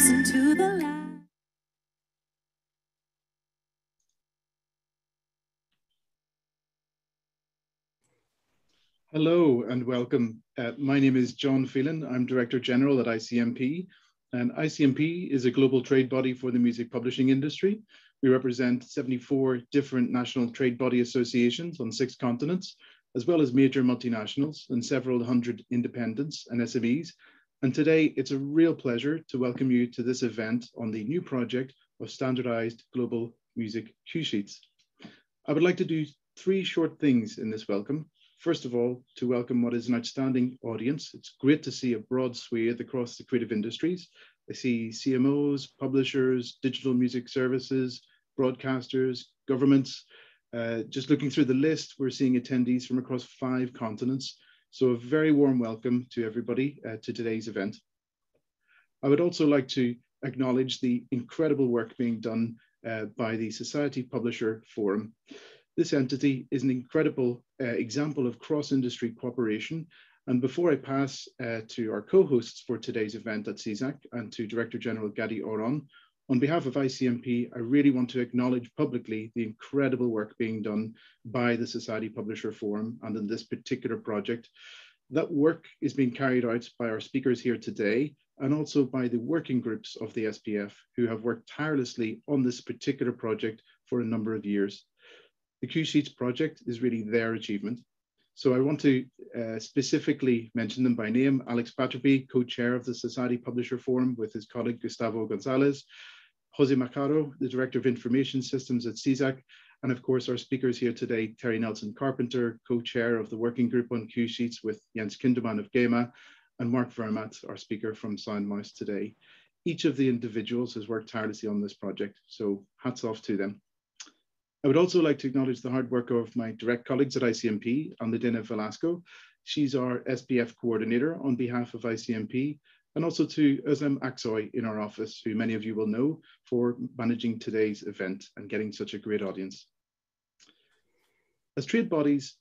the. Hello and welcome. Uh, my name is John Phelan. I'm Director General at ICMP. And ICMP is a global trade body for the music publishing industry. We represent 74 different national trade body associations on six continents, as well as major multinationals and several hundred independents and SMEs. And today it's a real pleasure to welcome you to this event on the new project of standardized global music cue sheets. I would like to do three short things in this welcome. First of all, to welcome what is an outstanding audience. It's great to see a broad swathe across the creative industries. I see CMOs, publishers, digital music services, broadcasters, governments. Uh, just looking through the list, we're seeing attendees from across five continents. So a very warm welcome to everybody uh, to today's event. I would also like to acknowledge the incredible work being done uh, by the Society Publisher Forum. This entity is an incredible uh, example of cross-industry cooperation. And before I pass uh, to our co-hosts for today's event at CISAC and to Director General Gadi Oron, on behalf of ICMP, I really want to acknowledge publicly the incredible work being done by the Society Publisher Forum and in this particular project. That work is being carried out by our speakers here today and also by the working groups of the SPF who have worked tirelessly on this particular project for a number of years. The Cue Sheets project is really their achievement. So I want to uh, specifically mention them by name. Alex Batterbee, co-chair of the Society Publisher Forum with his colleague Gustavo Gonzalez, Jose Macarro, the Director of Information Systems at CISAC, and of course our speakers here today, Terri Nelson Carpenter, co-chair of the working group on Cue Sheets with Jens Kindermann of GEMA, and Mark Vermaat, our speaker from Soundmouse today. Each of the individuals has worked tirelessly on this project, so hats off to them. I would also like to acknowledge the hard work of my direct colleagues at ICMP, Almudena Velasco. She's our SPF coordinator on behalf of ICMP, and also to Özlem Aksoy in our office, who many of you will know for managing today's event and getting such a great audience. As trade bodies,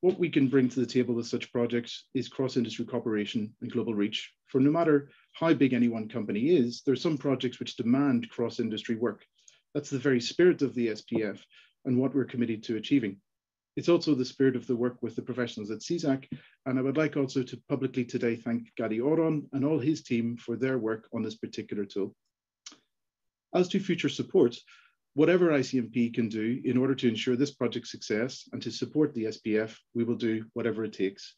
what we can bring to the table with such projects is cross-industry cooperation and global reach. For no matter how big any one company is, there are some projects which demand cross-industry work. That's the very spirit of the SPF and what we're committed to achieving. It's also the spirit of the work with the professionals at CISAC, and I would like also to publicly today thank Gadi Oron and all his team for their work on this particular tool. As to future support, whatever ICMP can do in order to ensure this project's success and to support the SPF, we will do whatever it takes.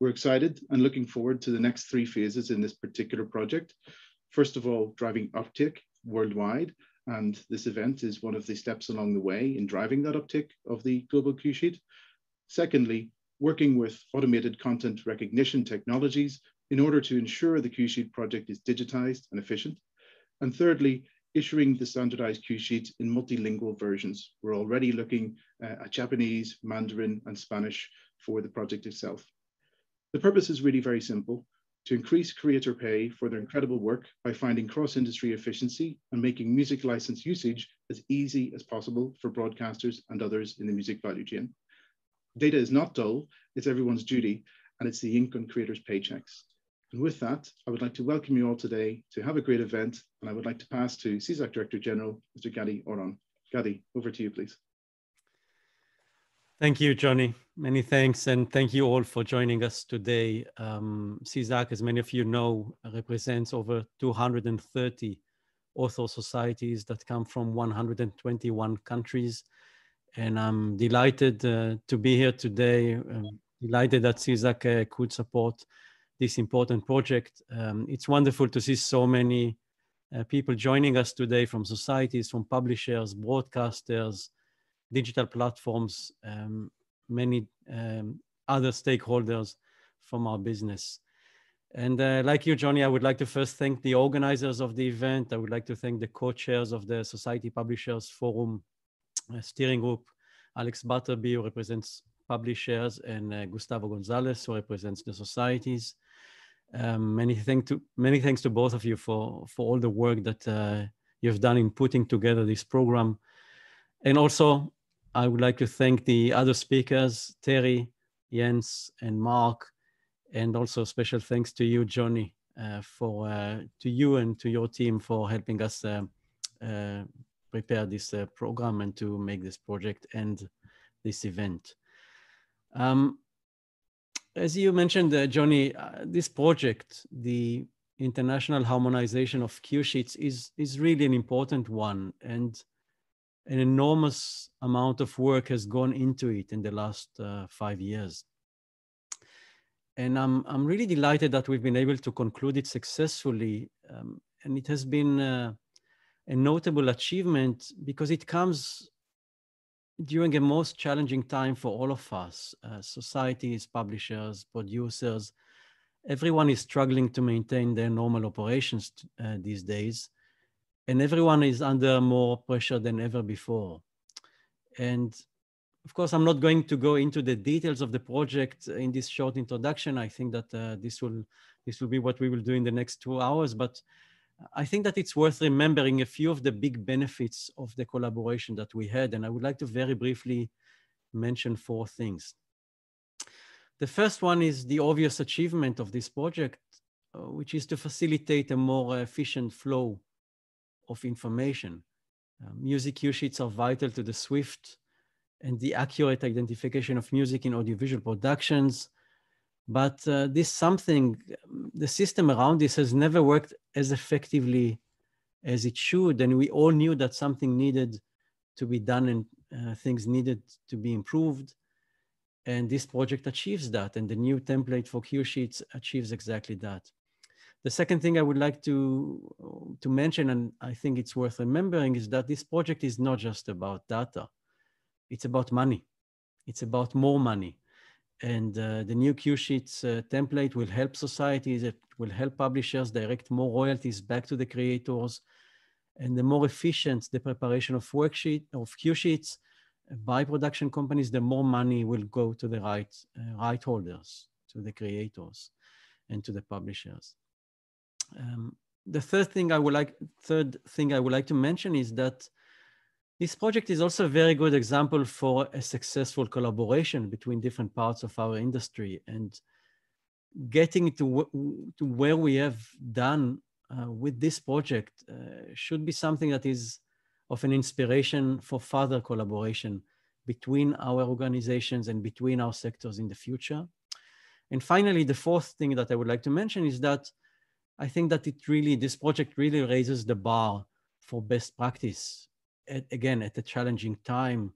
We're excited and looking forward to the next three phases in this particular project. First of all, driving uptake worldwide, and this event is one of the steps along the way in driving that uptick of the global cue sheet. Secondly, working with automated content recognition technologies in order to ensure the cue sheet project is digitized and efficient. And thirdly, issuing the standardized cue sheet in multilingual versions. We're already looking uh, at Japanese, Mandarin, and Spanish for the project itself. The purpose is really very simple to increase creator pay for their incredible work by finding cross-industry efficiency and making music license usage as easy as possible for broadcasters and others in the music value chain. Data is not dull, it's everyone's duty, and it's the ink on creators' paychecks. And with that, I would like to welcome you all today to have a great event, and I would like to pass to CISAC Director General, Mr. Gadi Oron. Gadi, over to you, please. Thank you, Johnny. Many thanks, and thank you all for joining us today. Um, CISAC, as many of you know, represents over 230 author societies that come from 121 countries. And I'm delighted uh, to be here today, um, delighted that CISAC uh, could support this important project. Um, it's wonderful to see so many uh, people joining us today from societies, from publishers, broadcasters, digital platforms, um, many um, other stakeholders from our business. And uh, like you, Johnny, I would like to first thank the organizers of the event. I would like to thank the co-chairs of the Society Publishers Forum uh, Steering Group, Alex Batterbee, who represents publishers, and uh, Gustavo Gonzalez, who represents the societies. Um, many, thank to, many thanks to both of you for, for all the work that uh, you've done in putting together this program. And also I would like to thank the other speakers, Terri, Jens, and Mark, and also special thanks to you, Johnny, uh, for uh, to you and to your team for helping us uh, uh prepare this uh, program and to make this project and this event. Um, as you mentioned, uh, Johnny, this project, the international harmonization of cue sheets, is is really an important one, and an enormous amount of work has gone into it in the last five years and I'm, I'm really delighted that we've been able to conclude it successfully. Um, and it has been uh, a notable achievement because it comes during a most challenging time for all of us, uh, societies, publishers, producers. Everyone is struggling to maintain their normal operations uh, these days, and everyone is under more pressure than ever before. And of course, I'm not going to go into the details of the project in this short introduction. I think that uh, this will this will be what we will do in the next two hours. But I think that it's worth remembering a few of the big benefits of the collaboration that we had, and I would like to very briefly mention four things. The first one is the obvious achievement of this project, uh, which is to facilitate a more efficient flow of information. Uh, music cue sheets are vital to the swift and the accurate identification of music in audiovisual productions. But uh, this something, the system around this has never worked as effectively as it should. And we all knew that something needed to be done and uh, things needed to be improved. And this project achieves that. And the new template for cue sheets achieves exactly that. The second thing I would like to, to mention, and I think it's worth remembering, is that this project is not just about data it's about money. It's about more money. And uh, the new Cue Sheets uh, template will help societies, it will help publishers direct more royalties back to the creators. And the more efficient the preparation of worksheet of cue sheets by production companies, the more money will go to the right, uh, right holders, to the creators and to the publishers. Um, the third thing I would like, third thing I would like to mention is that this project is also a very good example for a successful collaboration between different parts of our industry and getting to, to where we have done uh, with this project uh, should be something that is of an inspiration for further collaboration between our organizations and between our sectors in the future. And finally, the fourth thing that I would like to mention is that I think that it really, this project really raises the bar for best practice at, again at a challenging time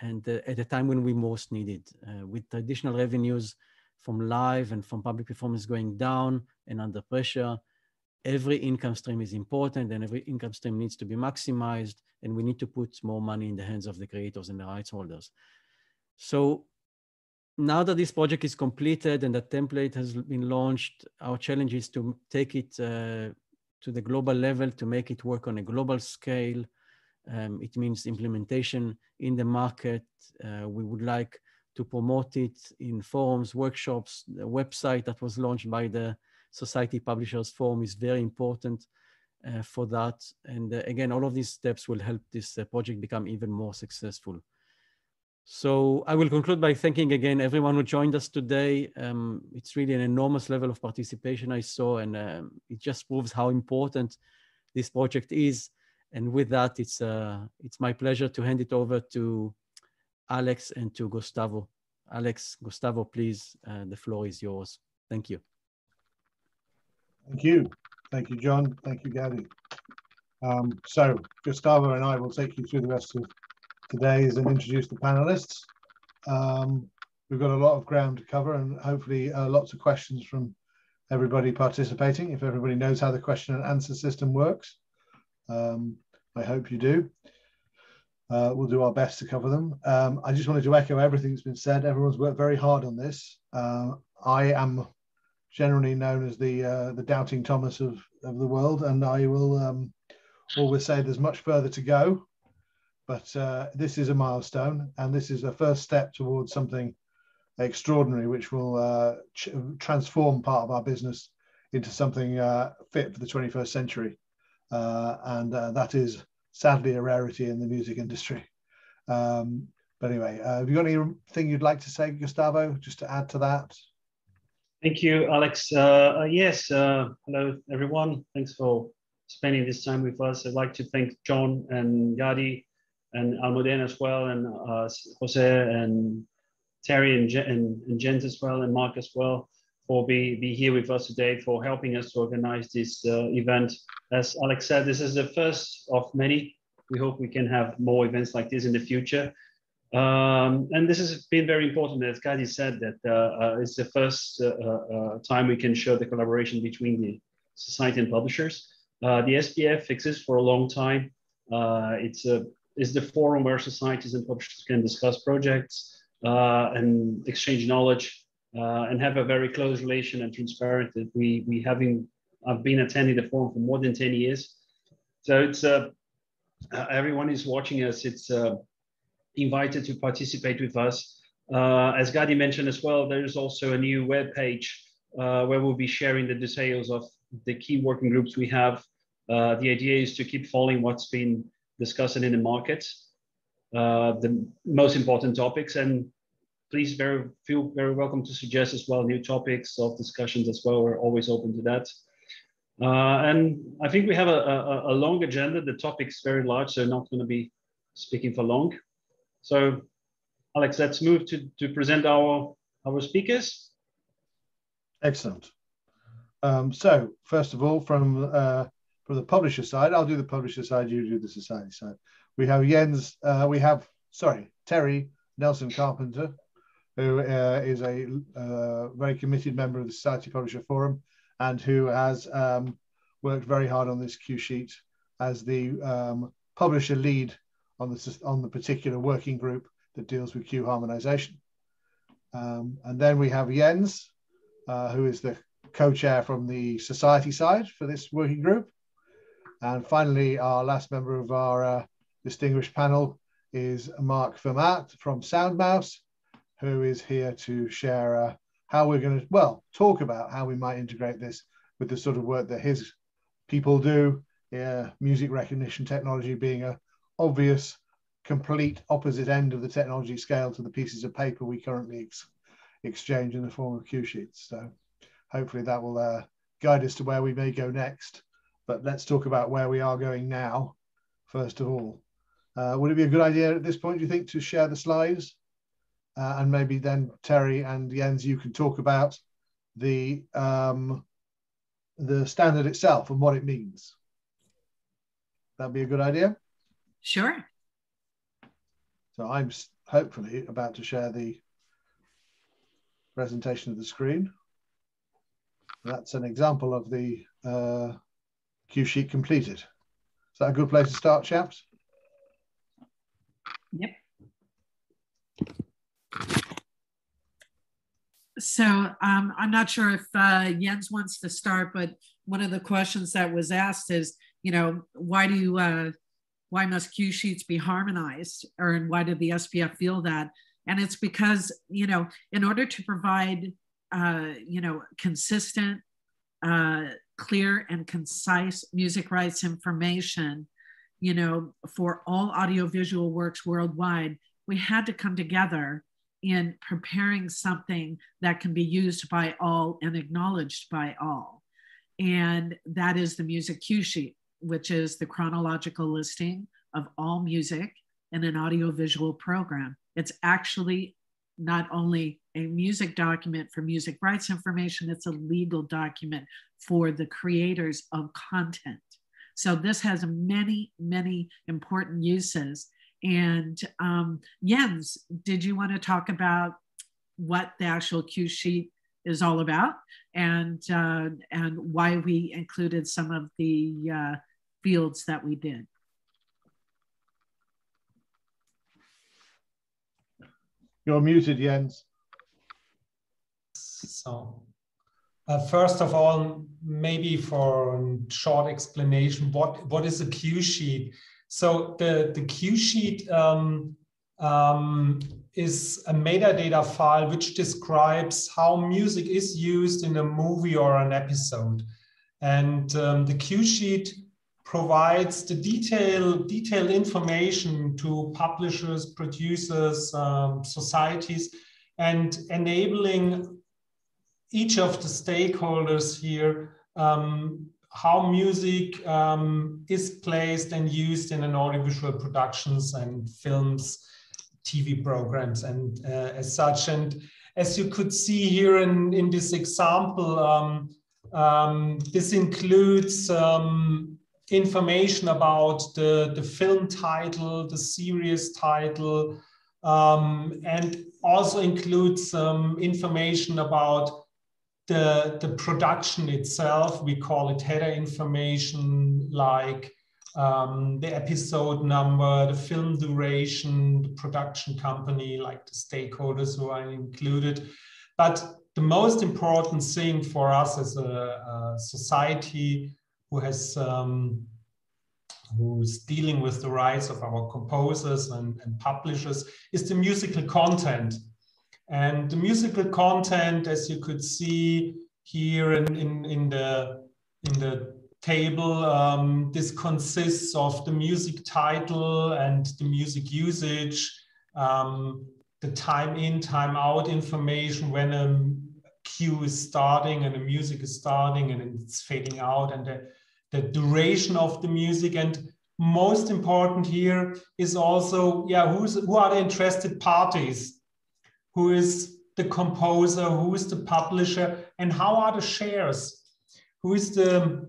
and uh, at a time when we most need it. Uh, with traditional revenues from live and from public performance going down and under pressure every income stream is important and every income stream needs to be maximized and we need to put more money in the hands of the creators and the rights holders. So now that this project is completed and the template has been launched our challenge is to take it uh, to the global level to make it work on a global scale um, it means implementation in the market. Uh, we would like to promote it in forums, workshops. The website that was launched by the Society Publishers Forum is very important uh, for that. And uh, again, all of these steps will help this uh, project become even more successful. So I will conclude by thanking again everyone who joined us today. Um, it's really an enormous level of participation I saw, and um, it just proves how important this project is and with that, it's, uh, it's my pleasure to hand it over to Alex and to Gustavo. Alex, Gustavo, please, uh, the floor is yours. Thank you. Thank you. Thank you, John. Thank you, Gadi. Um, so Gustavo and I will take you through the rest of today's and introduce the panelists. Um, we've got a lot of ground to cover and hopefully uh, lots of questions from everybody participating. If everybody knows how the question and answer system works, um, I hope you do. Uh, we'll do our best to cover them. Um, I just wanted to echo everything that's been said. Everyone's worked very hard on this. Uh, I am generally known as the uh, the doubting Thomas of, of the world, and I will um, always say there's much further to go. But uh, this is a milestone, and this is a first step towards something extraordinary, which will uh, transform part of our business into something uh, fit for the 21st century uh, and uh, that is sadly a rarity in the music industry. Um, but anyway, uh, have you got anything you'd like to say, Gustavo, just to add to that? Thank you, Alex. Yes, hello, everyone. Thanks for spending this time with us. I'd like to thank John and Gadi and Almudena as well, and uh, Jose and Terri and, and, and Jens as well, and Mark as well, for be, be here with us today, for helping us to organize this uh, event. As Alex said, this is the first of many. We hope we can have more events like this in the future. Um, and this has been very important, as Gadi said, that uh, uh, it's the first uh, uh, time we can show the collaboration between the society and publishers. Uh, the SPF exists for a long time. Uh, it's, a, it's the forum where societies and publishers can discuss projects and exchange knowledge and have a very close relation and transparent. We, we having, I've been attending the forum for more than 10 years. So it's, everyone is watching us. It's, invited to participate with us. Uh, as Gadi mentioned as well, there is also a new web page uh, where we'll be sharing the details of the key working groups we have. Uh, the idea is to keep following what's been discussed in the market, uh, the most important topics, and please very, feel very welcome to suggest as well new topics of discussions as well. We're always open to that. Uh, and I think we have a, a, a long agenda. The topic's very large, so not going to be speaking for long. So Alex, let's move to, to present our, our speakers. Excellent. Um, so first of all, from uh, from the publisher side, I'll do the publisher side, you do the society side. We have Jens, uh, we have, sorry, Terri Nelson Carpenter, who uh, is a uh, very committed member of the Society Publisher Forum and who has um, worked very hard on this cue sheet as the um, publisher lead on the, on the particular working group that deals with cue harmonization. Um, and then we have Jens, uh, who is the co-chair from the society side for this working group. And finally, our last member of our uh, distinguished panel is Mark Vermaat from Soundmouse, who is here to share uh, how we're going to, well, talk about how we might integrate this with the sort of work that his people do, uh, music recognition technology being a obvious, complete opposite end of the technology scale to the pieces of paper we currently ex exchange in the form of cue sheets. So hopefully that will uh, guide us to where we may go next. But let's talk about where we are going now, first of all. Uh, would it be a good idea at this point, do you think, to share the slides? Uh, and maybe then Terri and Jens, you can talk about the um, the standard itself and what it means. That'd be a good idea. Sure. So I'm hopefully about to share the presentation of the screen. That's an example of the uh, cue sheet completed. Is that a good place to start, chaps? Yep. So um, I'm not sure if uh, Jens wants to start, but one of the questions that was asked is, you know, why do you uh, why must cue sheets be harmonized or and why did the SPF feel that? And it's because, you know, in order to provide, uh, you know, consistent, uh, clear and concise music rights information, you know, for all audiovisual works worldwide, we had to come together in preparing something that can be used by all and acknowledged by all. And that is the music cue sheet which is the chronological listing of all music in an audiovisual program. It's actually not only a music document for music rights information, it's a legal document for the creators of content. So this has many, many important uses. And um, Jens, did you want to talk about what the actual cue sheet is all about and uh, and why we included some of the uh, fields that we did. You're muted, Jens. So, uh, first of all, maybe for a short explanation, what, what is a cue sheet? So the, the cue sheet um, um, is a metadata file which describes how music is used in a movie or an episode. And um, the cue sheet provides the detail, detailed information to publishers, producers, um, societies, and enabling each of the stakeholders here um, how music um, is placed and used in an audiovisual productions and films, TV programs, and uh, as such. And as you could see here in, in this example, um, um this includes um, information about the, the film title, the series title, um, and also includes some information about the, the production itself. We call it header information like um, the episode number, the film duration, the production company, like the stakeholders who are included. But the most important thing for us as a, a society who has um, who's dealing with the rights of our composers and, and publishers is the musical content. And the musical content, as you could see here in, in, in the in the table, um, this consists of the music title and the music usage, um, the time in, time out information when a cue is starting and the music is starting and it's fading out and the the duration of the music. And most important here is also yeah who's who are the interested parties who is the composer who is the publisher and how are the shares? Who is the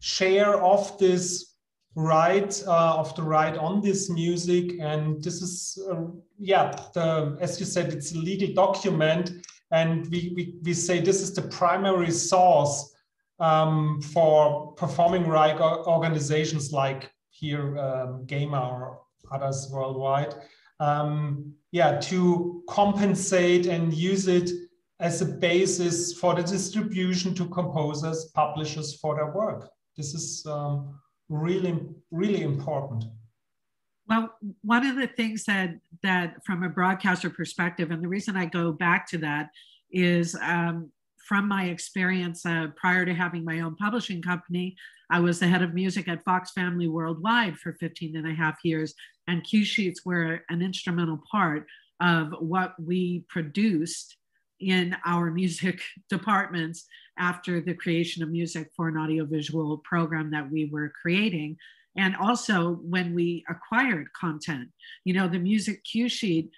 share of this right uh, of the right on this music? And this is uh, yeah the, as you said it's a legal document. And we, we, we say this is the primary source um, for performing right organizations like here, um, GEMA or others worldwide, um, yeah, to compensate and use it as a basis for the distribution to composers, publishers for their work. This is um, really, really important. Well, one of the things that that from a broadcaster perspective, and the reason I go back to that is um, from my experience uh, prior to having my own publishing company, I was the head of music at Fox Family Worldwide for 15 and a half years. And cue sheets were an instrumental part of what we produced in our music departments after the creation of music for an audiovisual program that we were creating. And also when we acquired content, you know, the music cue sheet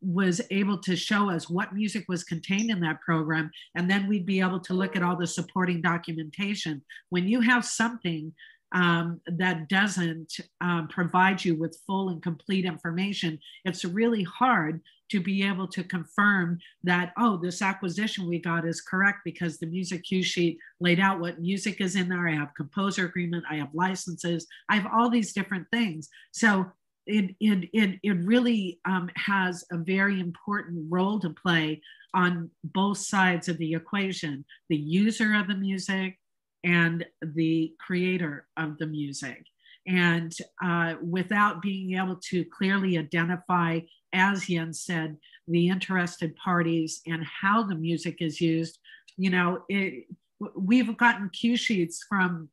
was able to show us what music was contained in that program and then we'd be able to look at all the supporting documentation. When you have something um, that doesn't um, provide you with full and complete information it's really hard to be able to confirm that oh this acquisition we got is correct because the music cue sheet laid out what music is in there. I have composer agreement. I have licenses. I have all these different things. So it, it, it, it really um, has a very important role to play on both sides of the equation the user of the music and the creator of the music. And uh, without being able to clearly identify, as Jens said, the interested parties and how the music is used, you know, it, we've gotten cue sheets from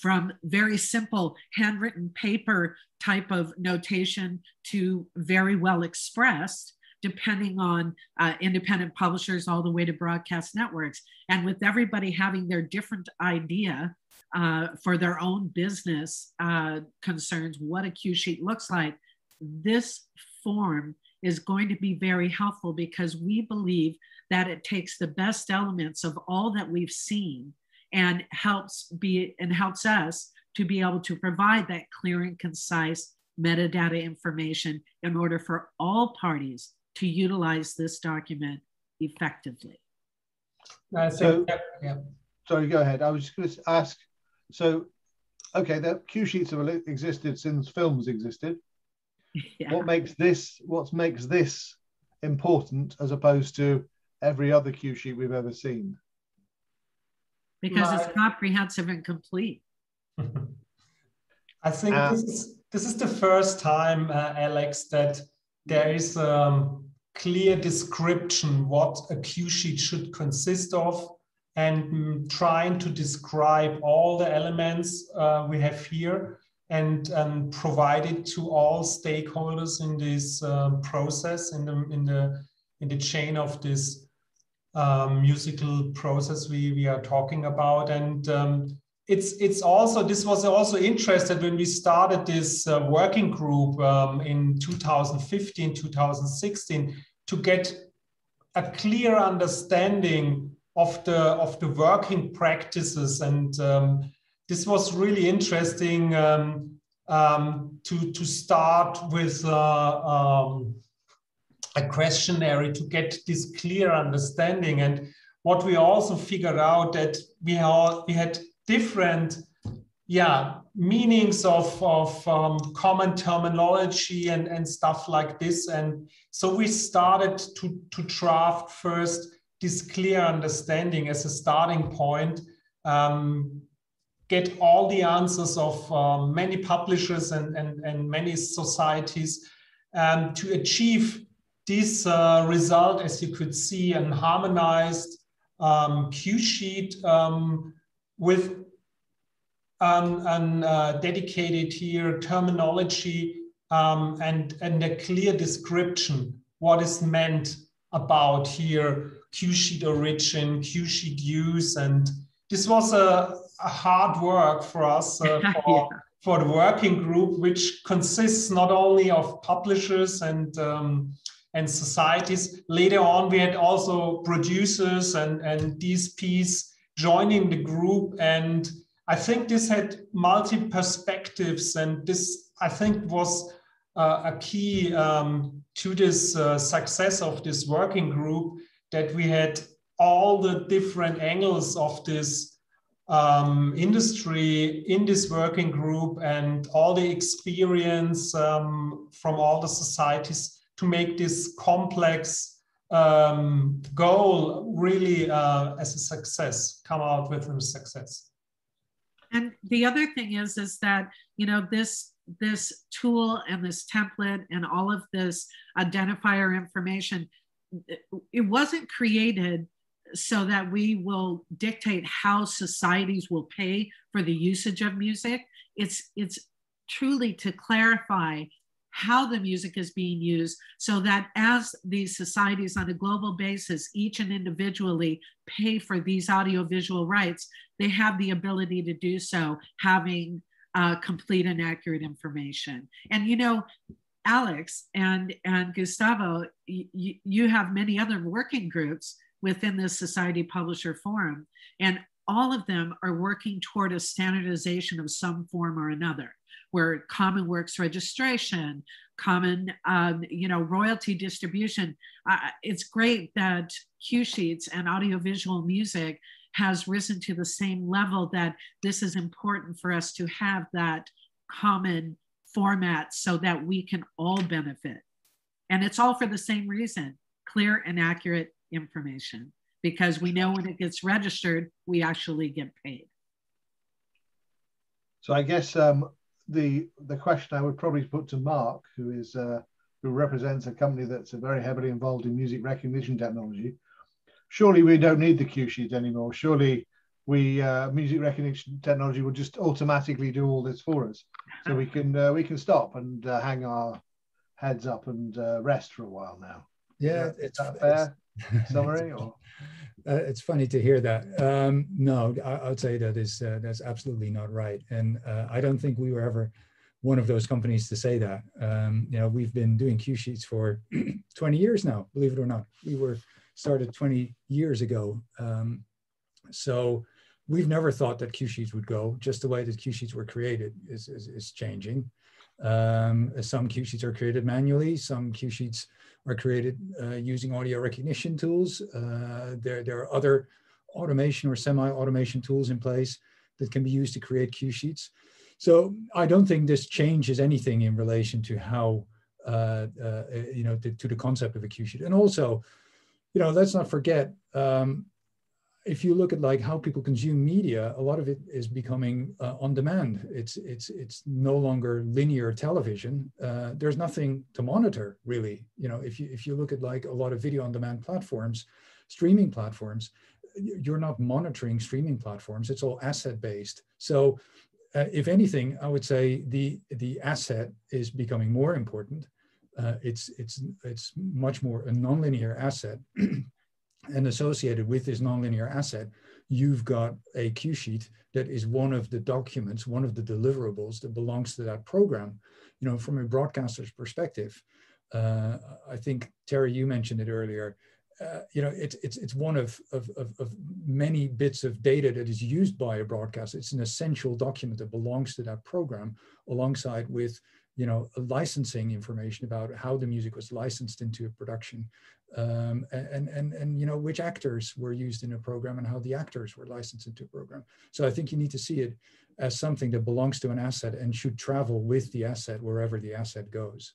from very simple handwritten paper type of notation to very well expressed depending on uh, independent publishers all the way to broadcast networks. And with everybody having their different idea uh, for their own business uh, concerns what a cue sheet looks like this form is going to be very helpful because we believe that it takes the best elements of all that we've seen and helps be and helps us to be able to provide that clear and concise metadata information in order for all parties to utilize this document effectively. I so, yeah. Sorry, go ahead. I was just going to ask. So, okay, the cue sheets have existed since films existed. Yeah. What makes this? What makes this important as opposed to every other cue sheet we've ever seen? Because My, it's comprehensive and complete. I think uh, this is this is the first time, uh, Alex, that there is a clear description what a cue sheet should consist of, and mm, trying to describe all the elements uh, we have here and, and provide it to all stakeholders in this uh, process in the in the in the chain of this um, musical process we, we are talking about. And um, it's it's also this was also interested when we started this uh, working group um, in 2015 2016 to get a clear understanding of the of the working practices. And um, this was really interesting um, to to start with uh, a questionnaire to get this clear understanding. And what we also figured out that we all we had different yeah meanings of, of um, common terminology and, and stuff like this. And so we started to, to draft first this clear understanding as a starting point, um, get all the answers of uh, many publishers and, and, and many societies um, to achieve this uh, result, as you could see, an harmonized um, cue sheet um, with an, an uh, dedicated here terminology um, and, and a clear description what is meant about here cue sheet origin, cue sheet use, and this was a, a hard work for us uh, for, yeah. for the working group, which consists not only of publishers and um, and societies. Later on, we had also producers and and DSPs joining the group, and I think this had multi perspectives, and this I think was uh, a key um, to this uh, success of this working group that we had all the different angles of this um, industry in this working group and all the experience um, from all the societies to make this complex um, goal really uh, as a success, come out with a success. And the other thing is, is that you know this this tool and this template and all of this identifier information it wasn't created so that we will dictate how societies will pay for the usage of music it's it's truly to clarify how the music is being used so that as these societies on a global basis each and individually pay for these audiovisual rights they have the ability to do so having uh, complete and accurate information. And you know Alex and, and Gustavo, y- you have many other working groups within the Society Publisher Forum, and all of them are working toward a standardization of some form or another, where common works registration, common, um, you know, royalty distribution. Uh, it's great that cue sheets and audiovisual music has risen to the same level that this is important for us to have that common format so that we can all benefit. And it's all for the same reason clear and accurate information, because we know when it gets registered, we actually get paid. So I guess um, the the question I would probably put to Mark, who is uh, who represents a company that's very heavily involved in music recognition technology. Surely we don't need the cue sheet anymore. Surely we uh, music recognition technology will just automatically do all this for us, so we can uh, we can stop and uh, hang our heads up and uh, rest for a while now. Yeah, yeah it's fair summary. Or? Uh, it's funny to hear that. Um, no, I, would say that is uh, that's absolutely not right, and I don't think we were ever one of those companies to say that. Um, you know, we've been doing cue sheets for 20 years now. Believe it or not, we were started 20 years ago. Um, so we've never thought that cue sheets would go. Just the way that cue sheets were created is, is, is changing. Um, some cue sheets are created manually. Some cue sheets are created uh, using audio recognition tools. Uh, there, there are other automation or semi-automation tools in place that can be used to create cue sheets. So I don't think this changes anything in relation to how, uh, uh you know, to, to, the concept of a cue sheet. And also, you know, let's not forget, um, if you look at like how people consume media, a lot of it is becoming uh, on demand. It's it's it's no longer linear television. Uh, there's nothing to monitor really. You know, if you if you look at like a lot of video on demand platforms, streaming platforms, you're not monitoring streaming platforms. It's all asset based. So uh, if anything, I would say the the asset is becoming more important. Uh, it's it's it's much more a nonlinear asset, and associated with this nonlinear asset, you've got a cue sheet that is one of the documents, one of the deliverables that belongs to that program. You know, from a broadcaster's perspective, uh, I think Terri, you mentioned it earlier. Uh, you know, it's it's it's one of, of, of of many bits of data that is used by a broadcaster. It's an essential document that belongs to that program, alongside with you know licensing information about how the music was licensed into a production, um, and and and you know which actors were used in a program and how the actors were licensed into a program. So I think you need to see it as something that belongs to an asset and should travel with the asset wherever the asset goes.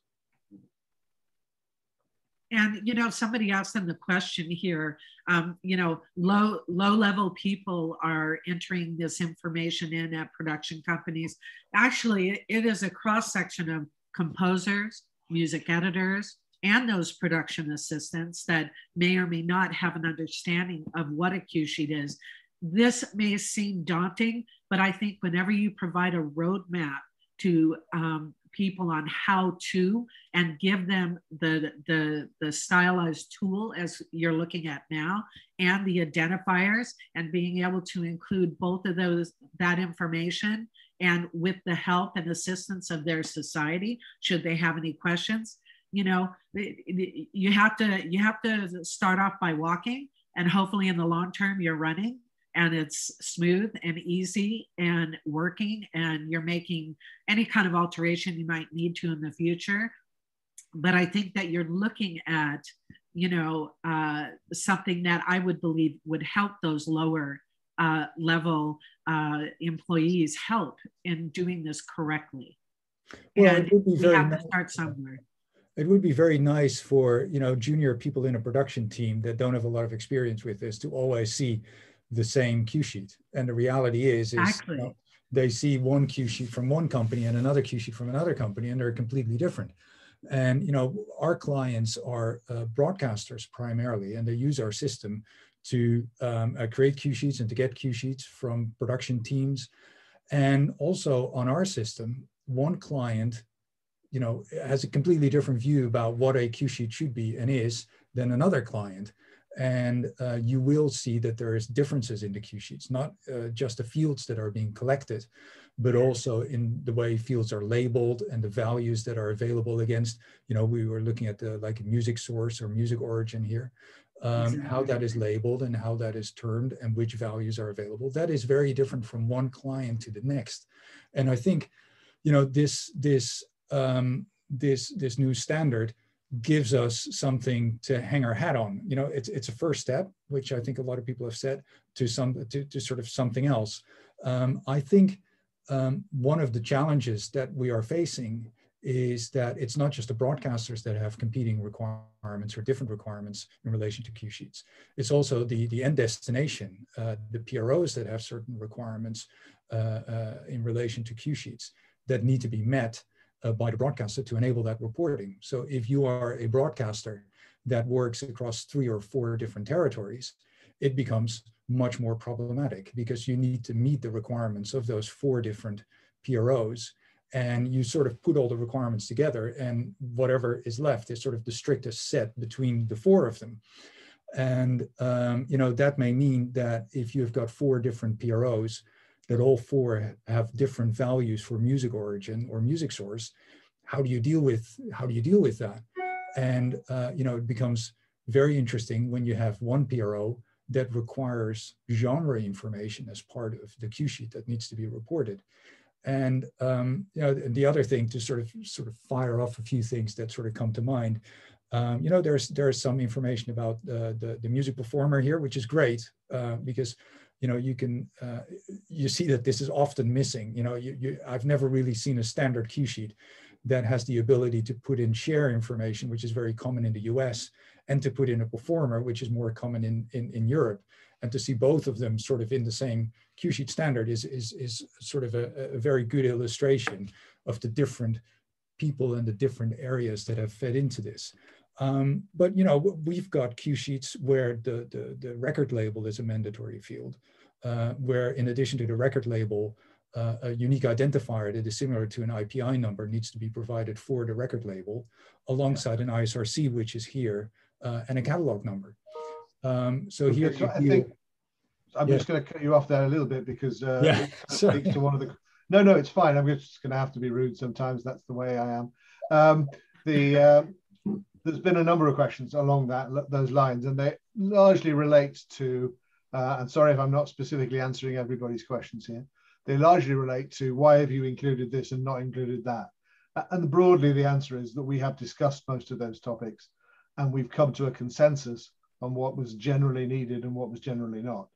And you know, somebody asked them the question here. Um, you know, low low level people are entering this information in at production companies. Actually, it is a cross section of composers, music editors, and those production assistants that may or may not have an understanding of what a cue sheet is. This may seem daunting, but I think whenever you provide a roadmap to um, people on how to and give them the, the, the stylized tool as you're looking at now and the identifiers and being able to include both of those that information and with the help and assistance of their society should they have any questions you know you have to you have to start off by walking and hopefully in the long term you're running and it's smooth and easy and working and you're making any kind of alteration you might need to in the future. But i think that you're looking at you know uh, something that i would believe would help those lower uh, level uh, employees help in doing this correctly. Well, and we have nice. to start somewhere it would be very nice for you know junior people in a production team that don't have a lot of experience with this to always see the same cue sheet. And the reality is, is exactly. you know, they see one cue sheet from one company and another cue sheet from another company, and they're completely different. And you know, our clients are uh, broadcasters primarily, and they use our system to um, uh, create cue sheets and to get cue sheets from production teams. And also on our system, one client, you know, has a completely different view about what a cue sheet should be and is than another client and uh, you will see that there is differences in the cue sheets, not uh, just the fields that are being collected, but also in the way fields are labeled and the values that are available against, you know, we were looking at the like music source or music origin here, um, exactly. how that is labeled and how that is termed and which values are available. That is very different from one client to the next. And I think, you know, this, this, um, this, this new standard gives us something to hang our hat on. You know, it's it's a first step, which I think a lot of people have said to some to, to sort of something else. Um, I think um, one of the challenges that we are facing is that it's not just the broadcasters that have competing requirements or different requirements in relation to cue sheets. It's also the, the end destination, uh, the PROs that have certain requirements uh, uh, in relation to cue sheets that need to be met uh, by the broadcaster to enable that reporting. So if you are a broadcaster that works across three or four different territories, it becomes much more problematic because you need to meet the requirements of those four different PROs and you sort of put all the requirements together and whatever is left is sort of the strictest set between the four of them. And, um, you know, that may mean that if you've got four different PROs, that all four have different values for music origin or music source how do you deal with how do you deal with that? And uh, you know it becomes very interesting when you have one PRO that requires genre information as part of the cue sheet that needs to be reported. And um, you know the other thing to sort of sort of fire off a few things that sort of come to mind um, you know there's there's some information about uh, the the music performer here which is great uh, because you know you can uh, you see that this is often missing you know you, you, i've never really seen a standard cue sheet that has the ability to put in share information which is very common in the us and to put in a performer which is more common in in, in europe. And to see both of them sort of in the same cue sheet standard is is, is sort of a, a very good illustration of the different people and the different areas that have fed into this Um, but you know, we've got cue sheets where the, the, the record label is a mandatory field, uh, where in addition to the record label, uh, a unique identifier that is similar to an IPI number needs to be provided for the record label alongside an ISRC, which is here, uh, and a catalog number. Um, so Okay, here, so I think I'm Yeah. just going to cut you off there a little bit because uh, Yeah, it speaks to one of the. No, no, it's fine. I'm just going to have to be rude sometimes. That's the way I am. Um, the uh, there's been a number of questions along that those lines, and they largely relate to. Uh, and sorry if I'm not specifically answering everybody's questions here. They largely relate to why have you included this and not included that. And broadly, the answer is that we have discussed most of those topics, and we've come to a consensus on what was generally needed and what was generally not.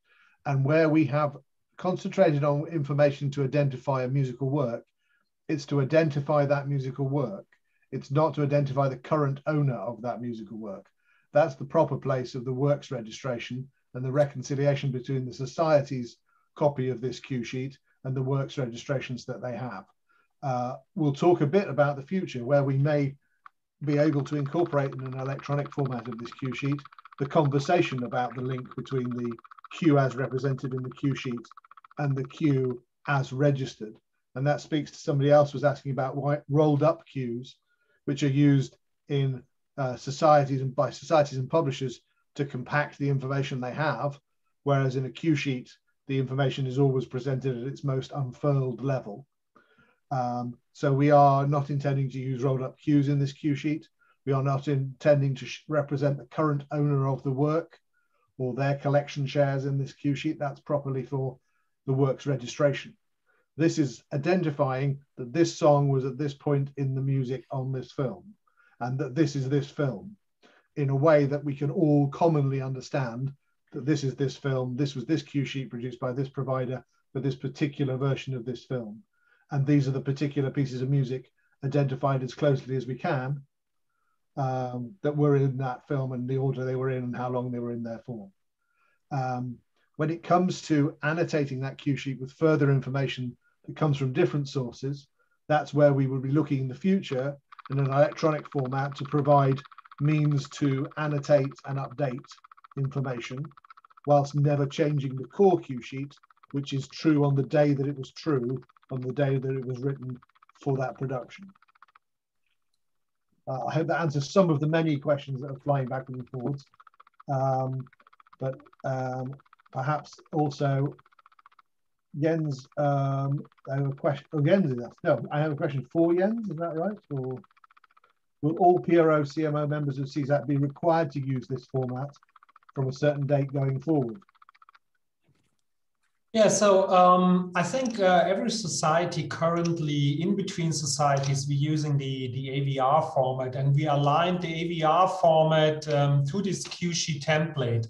And where we have concentrated on information to identify a musical work, it's to identify that musical work. It's not to identify the current owner of that musical work. That's the proper place of the works registration and the reconciliation between the society's copy of this cue sheet and the works registrations that they have. Uh, we'll talk a bit about the future where we may be able to incorporate in an electronic format of this cue sheet the conversation about the link between the cue as represented in the cue sheet and the cue as registered. And that speaks to somebody else was asking about why rolled up cues, which are used in uh, societies and by societies and publishers to compact the information they have, whereas in a cue sheet, the information is always presented at its most unfurled level. Um, so we are not intending to use rolled up cues in this cue sheet. We are not intending to represent the current owner of the work or their collection shares in this cue sheet. That's properly for the works registration. This is identifying that this song was at this point in the music on this film and that this is this film in a way that we can all commonly understand that this is this film, this was this cue sheet produced by this provider for this particular version of this film. And these are the particular pieces of music identified as closely as we can um, that were in that film and the order they were in and how long they were in there for. Um, when it comes to annotating that cue sheet with further information that comes from different sources, that's where we will be looking in the future in an electronic format to provide means to annotate and update information whilst never changing the core cue sheet, which is true on the day that it was true, on the day that it was written for that production. Uh, I hope that answers some of the many questions that are flying back and forwards. Um, but um, perhaps also Jens, um, I have a question. Oh, Jens is that? No, I have a question for Jens. Is that right? Or will all PRO CMO members of CISAC be required to use this format from a certain date going forward? Yeah, so um, I think uh, every society currently, in between societies, we're using the, the AVR format and we aligned the AVR format um, to this cue sheet template.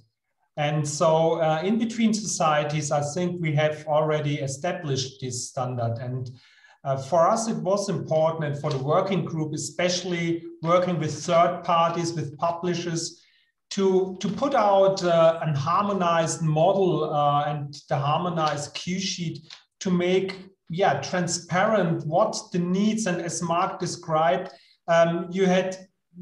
And so uh, in between societies, I think we have already established this standard. And uh, for us, it was important and for the working group, especially working with third parties, with publishers, to, to put out uh, an harmonized model uh, and the harmonized cue sheet to make yeah transparent what the needs and as Mark described, um, you had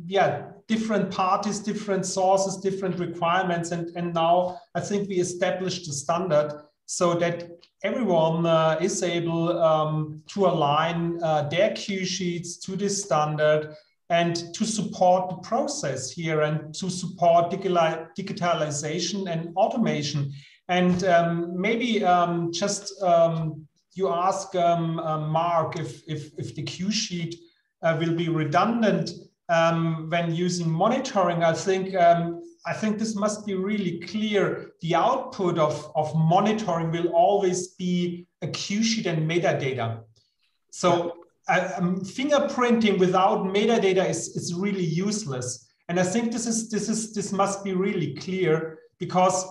yeah different parties, different sources, different requirements, and and now I think we established the standard so that everyone uh, is able um, to align uh, their cue sheets to this standard and to support the process here and to support digitalization and automation. And um, maybe um, just um, you ask um, uh, Mark if, if, if the cue sheet uh, will be redundant um, when using monitoring. I think um, I think this must be really clear. The output of, of monitoring will always be a cue sheet and metadata. So um, fingerprinting without metadata is, is really useless. And I think this is this is this must be really clear because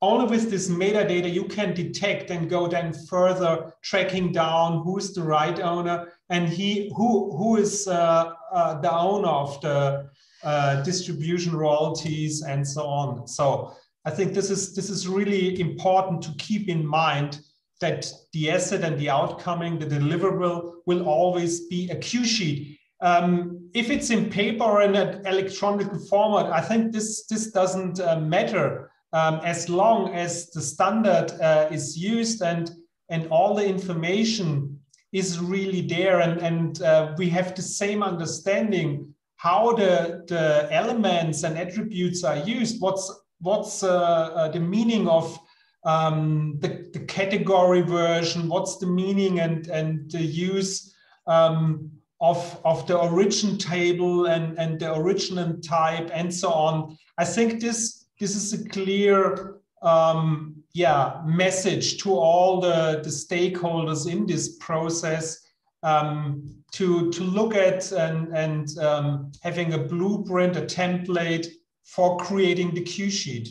only with this metadata you can detect and go then further tracking down who is the right owner and he who who is uh, uh, the owner of the uh, distribution royalties and so on. So I think this is this is really important to keep in mind that the asset and the outcoming, the deliverable will always be a cue sheet. um, if it's in paper or in an electronic format, I think this this doesn't uh, matter um, as long as the standard uh, is used and and all the information is really there and and uh, we have the same understanding how the the elements and attributes are used. What's what's uh, uh, the meaning of um, the, the category version? What's the meaning and and the use um, of, of the origin table and, and the original type and so on. I think this, this is a clear um, yeah, message to all the, the stakeholders in this process um, to, to look at and, and um, having a blueprint, a template for creating the cue sheet.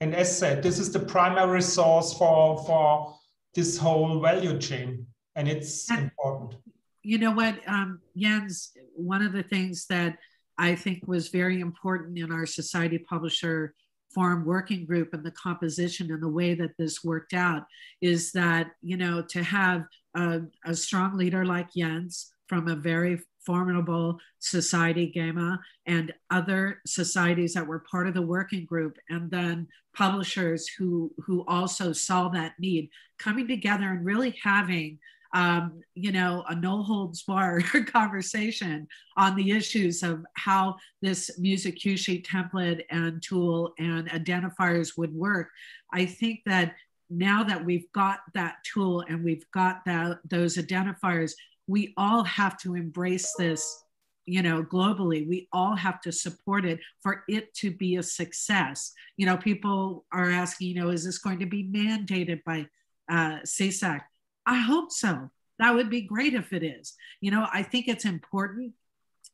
And as said, this is the primary source for, for this whole value chain, and it's and, important you know what, um, Jens, one of the things that I think was very important in our Society Publisher Forum Working Group and the composition and the way that this worked out is that, you know, to have a, a strong leader like Jens from a very formidable society, GEMA, and other societies that were part of the working group, and then publishers who, who also saw that need coming together and really having um, you know, a no holds bar conversation on the issues of how this music cue sheet template and tool and identifiers would work. I think that now that we've got that tool and we've got that those identifiers, we all have to embrace this you know globally we all have to support it for it to be a success you know people are asking you know is this going to be mandated by uh, SESAC? I hope so. That would be great if it is. You know, I think it's important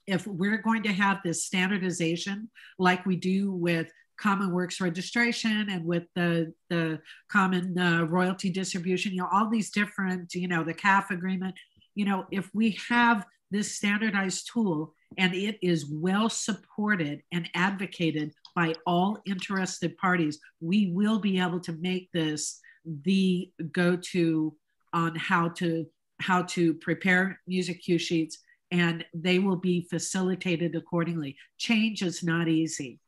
if we're going to have this standardization like we do with common works registration and with the the common uh, royalty distribution you know all these different you know the CAF agreement you know if we have this standardized tool and it is well supported and advocated by all interested parties we will be able to make this the go-to on how to how to prepare music cue sheets and they will be facilitated accordingly. Change is not easy.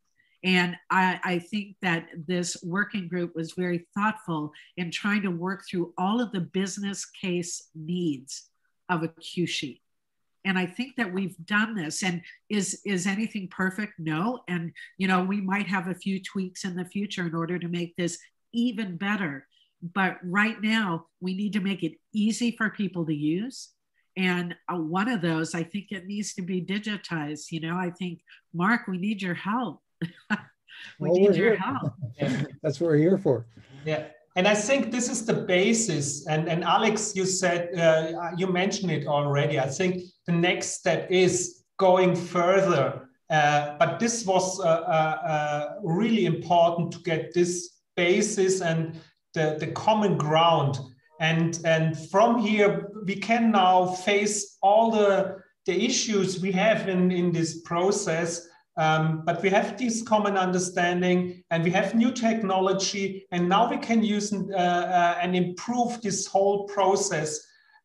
And I, I, think that this working group was very thoughtful in trying to work through all of the business case needs of a cue sheet. And I think that we've done this. And is is anything perfect? No. And you know, we might have a few tweaks in the future in order to make this even better. But right now, we need to make it easy for people to use. And uh, one of those, I think it needs to be digitized. You know, I think, Mark, we need your help. we well, need your help. That's what we're here for. Yeah. And I think this is the basis. And, and Alex, you said, uh, you mentioned it already. I think the next step is going further. Uh, but this was uh, uh, uh really important to get this basis and the, the common ground. And, and from here, we can now face all the, the issues we have in, in this process. Um, but we have this common understanding and we have new technology and now we can use uh, uh, and improve this whole process.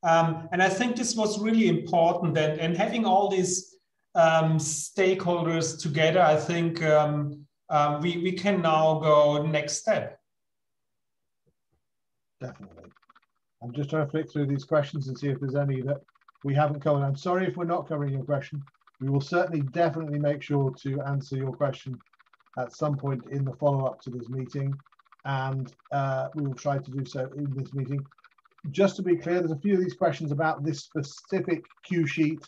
Um, and I think this was really important and, and having all these um, stakeholders together, I think um, uh, we, we can now go next step definitely. I'm just trying to flick through these questions and see if there's any that we haven't covered. I'm sorry if we're not covering your question. We will certainly definitely make sure to answer your question at some point in the follow-up to this meeting. And uh, we will try to do so in this meeting. Just to be clear, there's a few of these questions about this specific cue sheet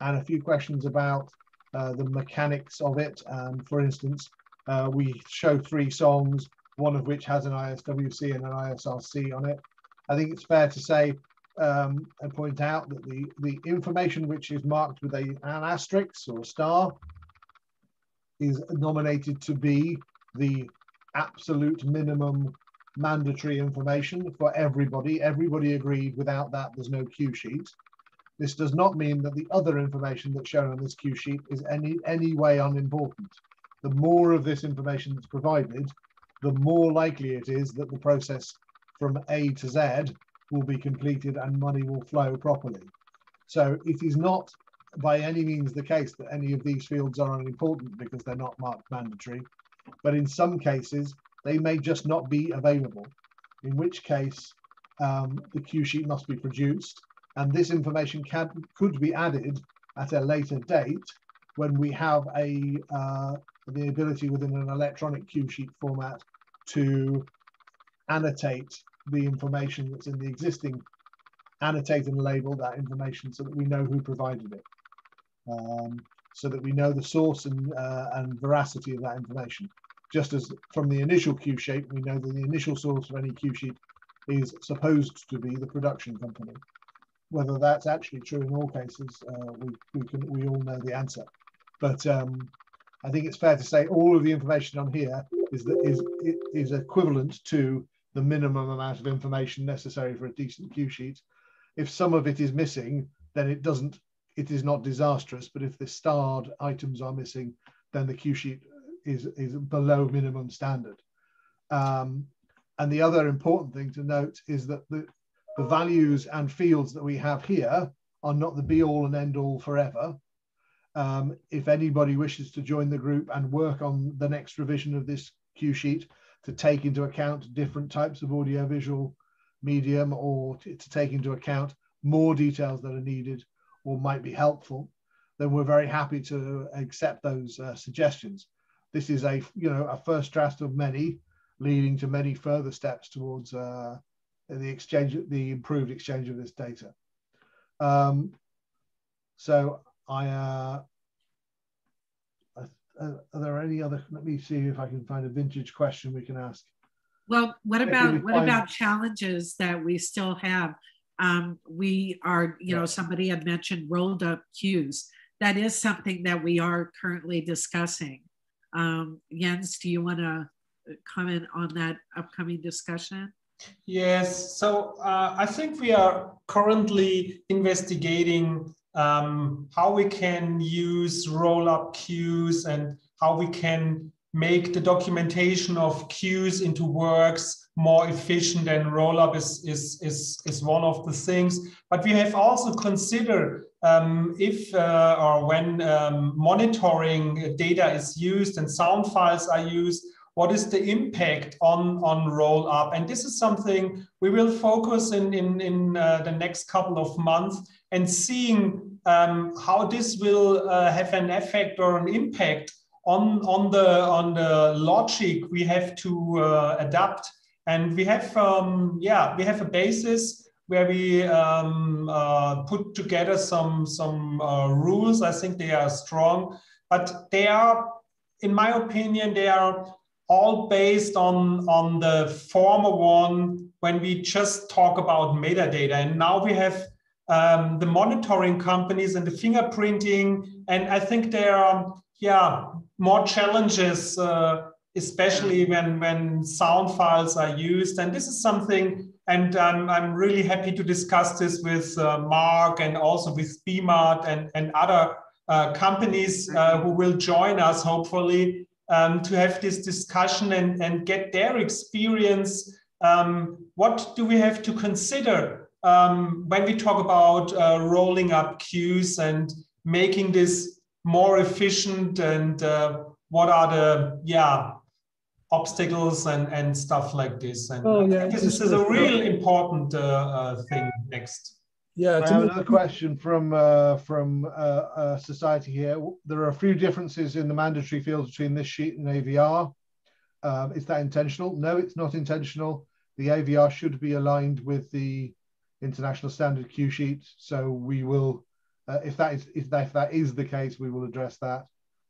and a few questions about uh, the mechanics of it. Um, for instance, uh, we show three songs one of which has an ISWC and an ISRC on it. I think it's fair to say um, and point out that the, the information which is marked with a, an asterisk or a star is nominated to be the absolute minimum mandatory information for everybody. Everybody agreed without that there's no cue sheet. This does not mean that the other information that's shown on this cue sheet is any, any way unimportant. The more of this information that's provided, the more likely it is that the process from A to Z will be completed and money will flow properly. So it is not by any means the case that any of these fields are unimportant because they're not marked mandatory, but in some cases, they may just not be available, in which case um, the cue sheet must be produced. And this information can, could be added at a later date when we have a uh, the ability within an electronic cue sheet format to annotate the information that's in the existing, annotate and label that information so that we know who provided it. Um, so that we know the source and, uh, and veracity of that information. Just as from the initial cue sheet, we know that the initial source of any cue sheet is supposed to be the production company. Whether that's actually true in all cases, uh, we, we, can, we all know the answer. But um, I think it's fair to say all of the information on here is, that is, is equivalent to the minimum amount of information necessary for a decent cue sheet. If some of it is missing, then it doesn't, it is not disastrous. But if the starred items are missing, then the cue sheet is, is below minimum standard. Um, and the other important thing to note is that the, the values and fields that we have here are not the be all and end all forever. Um, if anybody wishes to join the group and work on the next revision of this cue sheet to take into account different types of audiovisual medium or to, take into account more details that are needed or might be helpful, then we're very happy to accept those uh, suggestions. This is a you know a first draft of many, leading to many further steps towards uh, the exchange, the improved exchange of this data. Um, so I, uh, are there any other, let me see if I can find a vintage question we can ask. Well, what about, what find... about challenges that we still have? Um, we are, you yeah. know, somebody had mentioned rolled up cues. That is something that we are currently discussing. Um, Jens, do you want to comment on that upcoming discussion? Yes, so uh, I think we are currently investigating um, how we can use roll-up cues and how we can make the documentation of cues into works more efficient and roll-up is, is, is, is one of the things. But we have also considered um, if uh, or when um, monitoring data is used and sound files are used, what is the impact on, on roll up? And this is something we will focus in, in, in uh, the next couple of months and seeing um, how this will uh, have an effect or an impact on, on, the, on the logic we have to uh, adapt. And we have, um, yeah, we have a basis where we um, uh, put together some, some uh, rules. I think they are strong, but they are, in my opinion, they are all based on, on the former one when we just talk about metadata. And now we have um, the monitoring companies and the fingerprinting. And I think there are, yeah, more challenges, uh, especially when, when sound files are used. And this is something, and I'm, I'm really happy to discuss this with uh, Mark and also with BMAT and, and other uh, companies uh, who will join us, hopefully, um, to have this discussion and, and get their experience. Um, what do we have to consider um, when we talk about uh, rolling up cues and making this more efficient and uh, what are the yeah obstacles and, and stuff like this? And oh, yeah, this is a real important uh, uh, thing next yeah, I have another question from uh, from uh, uh, society here. There are a few differences in the mandatory fields between this sheet and AVR. Um, is that intentional? No, it's not intentional. The AVR should be aligned with the international standard cue sheet. So we will, uh, if that is if that, if that is the case, we will address that,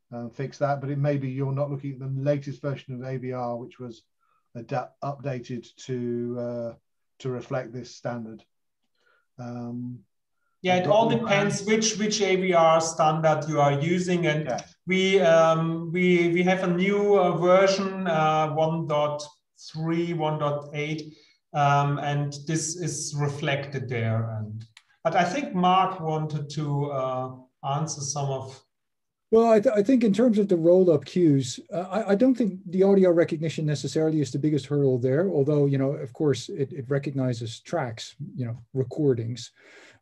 and fix that. But it may be you're not looking at the latest version of AVR, which was updated to uh, to reflect this standard. Um, yeah, it all depends which which AVR standard you are using, and yeah. we um, we we have a new uh, version uh, 1.3, 1.8, um, and this is reflected there. And but I think Mark wanted to uh, answer some of well, I, th I, think in terms of the roll-up cues, uh, I, I, don't think the audio recognition necessarily is the biggest hurdle there. Although, you know, of course, it, it recognizes tracks, you know, recordings,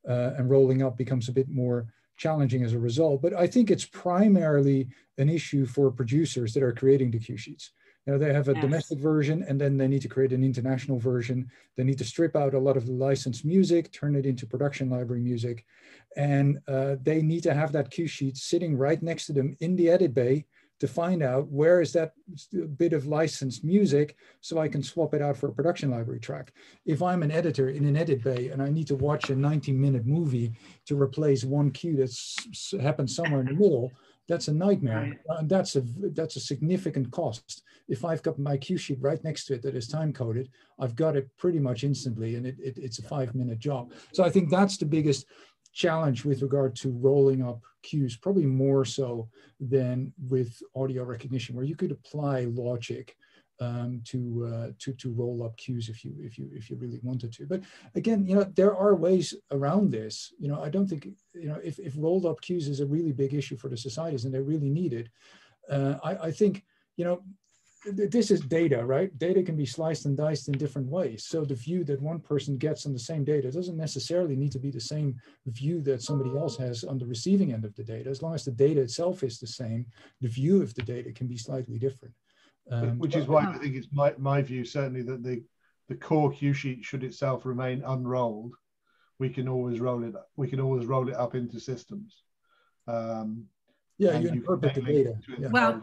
uh, and rolling up becomes a bit more challenging as a result. But I think it's primarily an issue for producers that are creating the cue sheets. You know, they have a yes. domestic version and then they need to create an international version. They need to strip out a lot of the licensed music, turn it into production library music. And uh, they need to have that cue sheet sitting right next to them in the edit bay to find out where is that bit of licensed music so I can swap it out for a production library track. If I'm an editor in an edit bay and I need to watch a 19 minute movie to replace one cue that's happened somewhere in the middle, that's a nightmare. Right. And that's a that's a significant cost. If I've got my cue sheet right next to it that is time coded, I've got it pretty much instantly, and it, it, it's a five minute job. So I think that's the biggest challenge with regard to rolling up cues, probably more so than with audio recognition, where you could apply logic um, to uh, to to roll up cues if you if you if you really wanted to. But again, you know, there are ways around this. You know, I don't think you know if if rolled up cues is a really big issue for the societies and they're really needed. Uh, I, I think you know this is data, right? Data can be sliced and diced in different ways. So the view that one person gets on the same data doesn't necessarily need to be the same view that somebody else has on the receiving end of the data. As long as the data itself is the same, the view of the data can be slightly different. Um, Which is why I think it's my, my view, certainly, that the, the core cue sheet should itself remain unrolled. We can always roll it. Up. We can always roll it up into systems. Um, yeah, you interpret the data. Yeah. Well,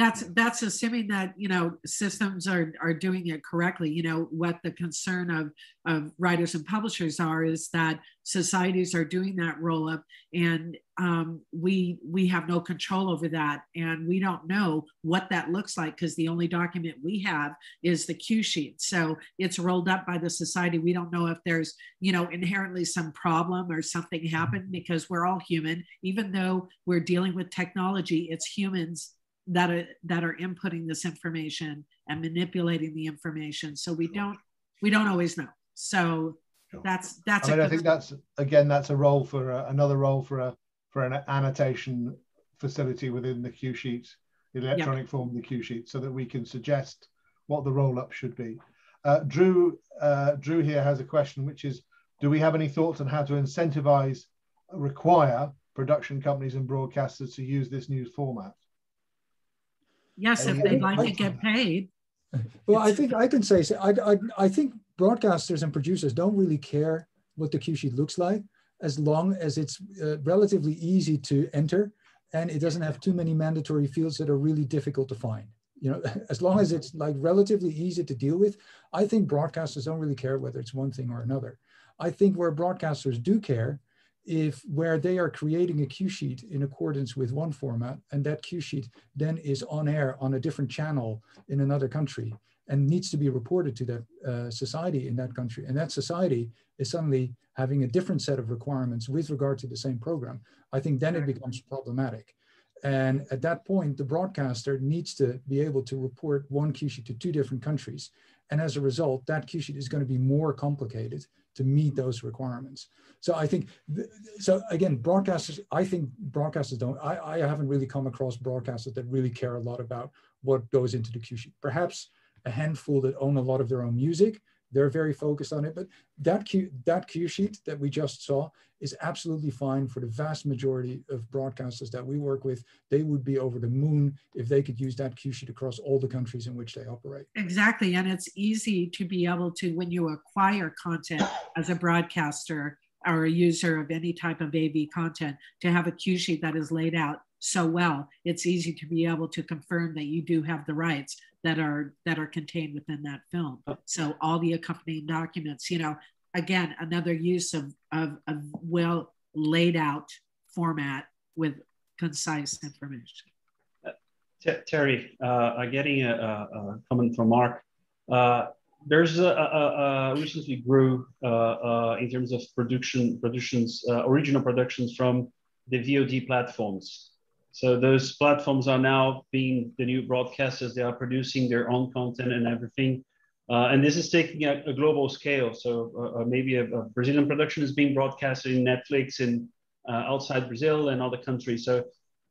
that's that's assuming that you know systems are are doing it correctly. You know what the concern of of writers and publishers are is that societies are doing that roll up and um, we we have no control over that. And we don't know what that looks like because the only document we have is the cue sheet. So it's rolled up by the society. We don't know if there's you know inherently some problem or something happened because we're all human. Even though we're dealing with technology it's humans that are that are inputting this information and manipulating the information. So we don't we don't always know. So sure. that's that's I, mean, I think that's again that's a role for a, another role for a for an annotation facility within the cue sheet electronic yep. form of the cue sheet so that we can suggest what the roll up should be. Uh, drew uh, drew here has a question which is do we have any thoughts on how to incentivize require production companies and broadcasters to use this new format Yes, if they'd like to get paid. Well, I think I can say, I, I, I think broadcasters and producers don't really care what the cue sheet looks like as long as it's uh, relatively easy to enter and it doesn't have too many mandatory fields that are really difficult to find. You know, as long as it's like relatively easy to deal with, I think broadcasters don't really care whether it's one thing or another. I think where broadcasters do care if where they are creating a cue sheet in accordance with one format and that cue sheet then is on air on a different channel in another country and needs to be reported to that uh, society in that country. And that society is suddenly having a different set of requirements with regard to the same program. I think then it becomes problematic. And at that point the broadcaster needs to be able to report one cue sheet to two different countries. And as a result that cue sheet is going to be more complicated to meet those requirements. So I think, so again, broadcasters, I think broadcasters don't, I, I haven't really come across broadcasters that really care a lot about what goes into the cue sheet. Perhaps a handful that own a lot of their own music they're very focused on it. But that cue, that cue sheet that we just saw is absolutely fine for the vast majority of broadcasters that we work with. They would be over the moon if they could use that cue sheet across all the countries in which they operate. Exactly. And it's easy to be able to, when you acquire content as a broadcaster or a user of any type of AV content, to have a cue sheet that is laid out so well, it's easy to be able to confirm that you do have the rights that are that are contained within that film. So all the accompanying documents, you know, again, another use of of a well laid out format with concise information. Uh, Terri, uh, getting a, a, comment from Mark. Uh, there's a, a, a, recently grew uh, uh, in terms of production productions, uh, original productions from the VOD platforms. So those platforms are now being the new broadcasters. They are producing their own content and everything. Uh, and this is taking a, a global scale. So uh, uh maybe a, a, Brazilian production is being broadcasted in Netflix and uh, outside Brazil and other countries. So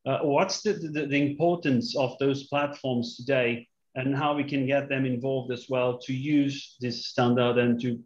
uh, what's the, the, the, importance of those platforms today and how we can get them involved as well to use this standard and to,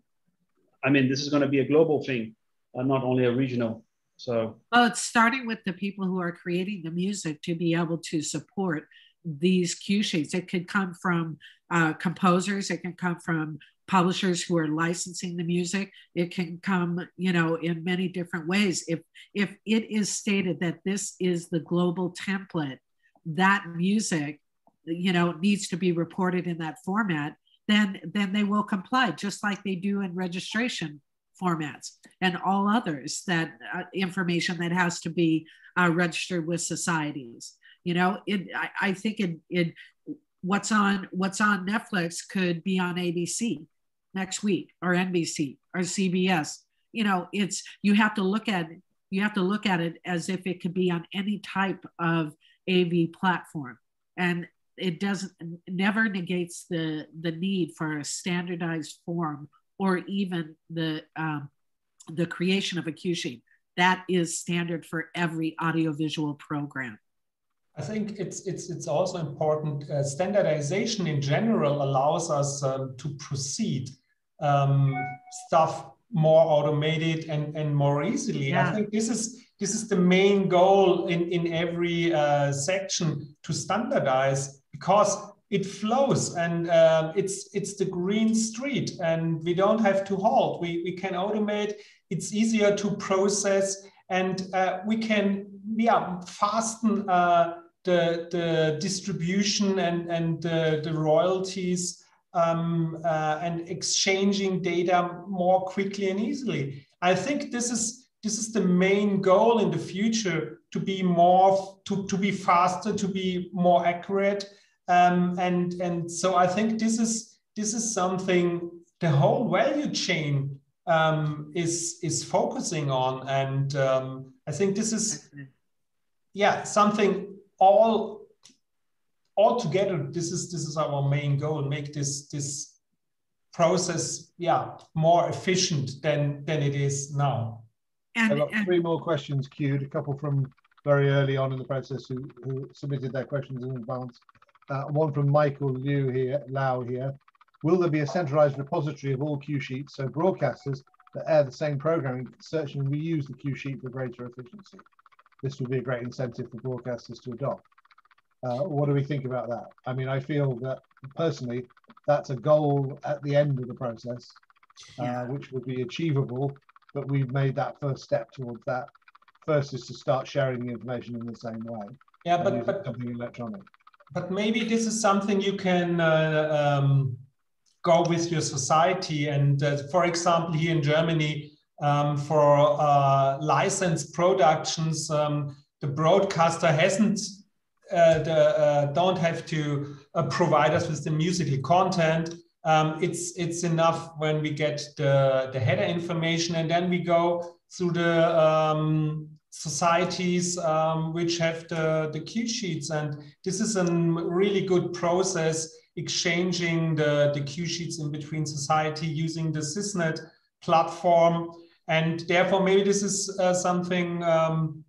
I mean, this is going to be a global thing, uh, not only a regional So, well, it's starting with the people who are creating the music to be able to support these cue sheets. It could come from uh, composers, it can come from publishers who are licensing the music. It can come, you know, in many different ways. If if it is stated that this is the global template, that music, you know, needs to be reported in that format, then then they will comply, just like they do in registration formats and all others that uh, information that has to be uh, registered with societies. You know it i, I think it, it what's on what's on netflix could be on abc next week or nbc or cbs you know it's you have to look at you have to look at it as if it could be on any type of av platform. And it doesn't never negates the the need for a standardized form or even the um, the creation of a cue sheet. That is standard for every audiovisual program. I think it's it's it's also important. Uh, standardization in general allows us um, to proceed um, stuff more automated and and more easily. Yeah. I think this is this is the main goal in in every uh, section to standardize because it flows and um, it's it's the green street and we don't have to halt. We, we can automate. It's easier to process and uh, we can yeah fasten uh, the the distribution and and the, the royalties um, uh, and exchanging data more quickly and easily. I think this is this is the main goal in the future to be more to, to be faster to be more accurate um, and and so I think this is this is something the whole value chain um, is is focusing on, and um, I think this is yeah something all all together. This is this is our main goal: make this this process yeah more efficient than than it is now. And, I've got three more questions queued. A couple from very early on in the process who, who submitted their questions in advance. Uh, one from Michael Liu here, Lau here. Will there be a centralized repository of all cue sheets so broadcasters that air the same programming search and reuse the cue sheet for greater efficiency? This would be a great incentive for broadcasters to adopt. Uh, what do we think about that? I mean, I feel that personally, that's a goal at the end of the process, uh, which would be achievable, but we've made that first step towards that. First is to start sharing the information in the same way. Yeah, but, but something electronic but maybe this is something you can uh, um, go with your society. And uh, for example, here in Germany, um, for uh, licensed productions, um, the broadcaster hasn't uh, the, uh, don't have to uh, provide us with the musical content. Um, it's it's enough when we get the, the header information, and then we go through the um, societies um, which have the, the cue sheets. And this is a really good process, exchanging the, the cue sheets in between society using the CIS-Net platform. And therefore, maybe this is uh, something um,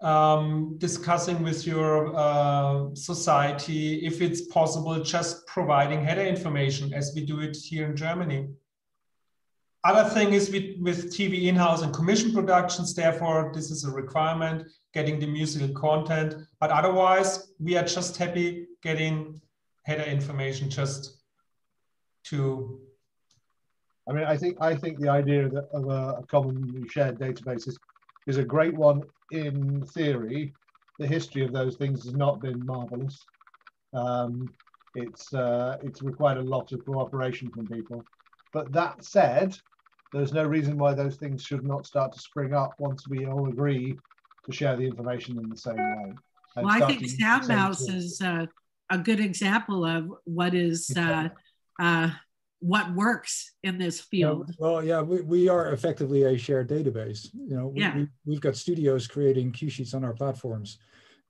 um, discussing with your uh, society if it's possible, just providing header information as we do it here in Germany. Other thing is with, with TV in-house and commission productions, therefore, this is a requirement, getting the musical content. But otherwise, we are just happy getting header information just to I mean, I think I think the idea of, a, a, commonly shared database is, is a great one in theory. The history of those things has not been marvelous. Um, it's uh, it's required a lot of cooperation from people. But that said, there's no reason why those things should not start to spring up once we all agree to share the information in the same way. Well, I think Soundmouse is uh, a good example of what is uh, uh, what works in this field. Yeah, well, yeah, we, we are effectively a shared database. You know, yeah. we, have got studios creating cue sheets on our platforms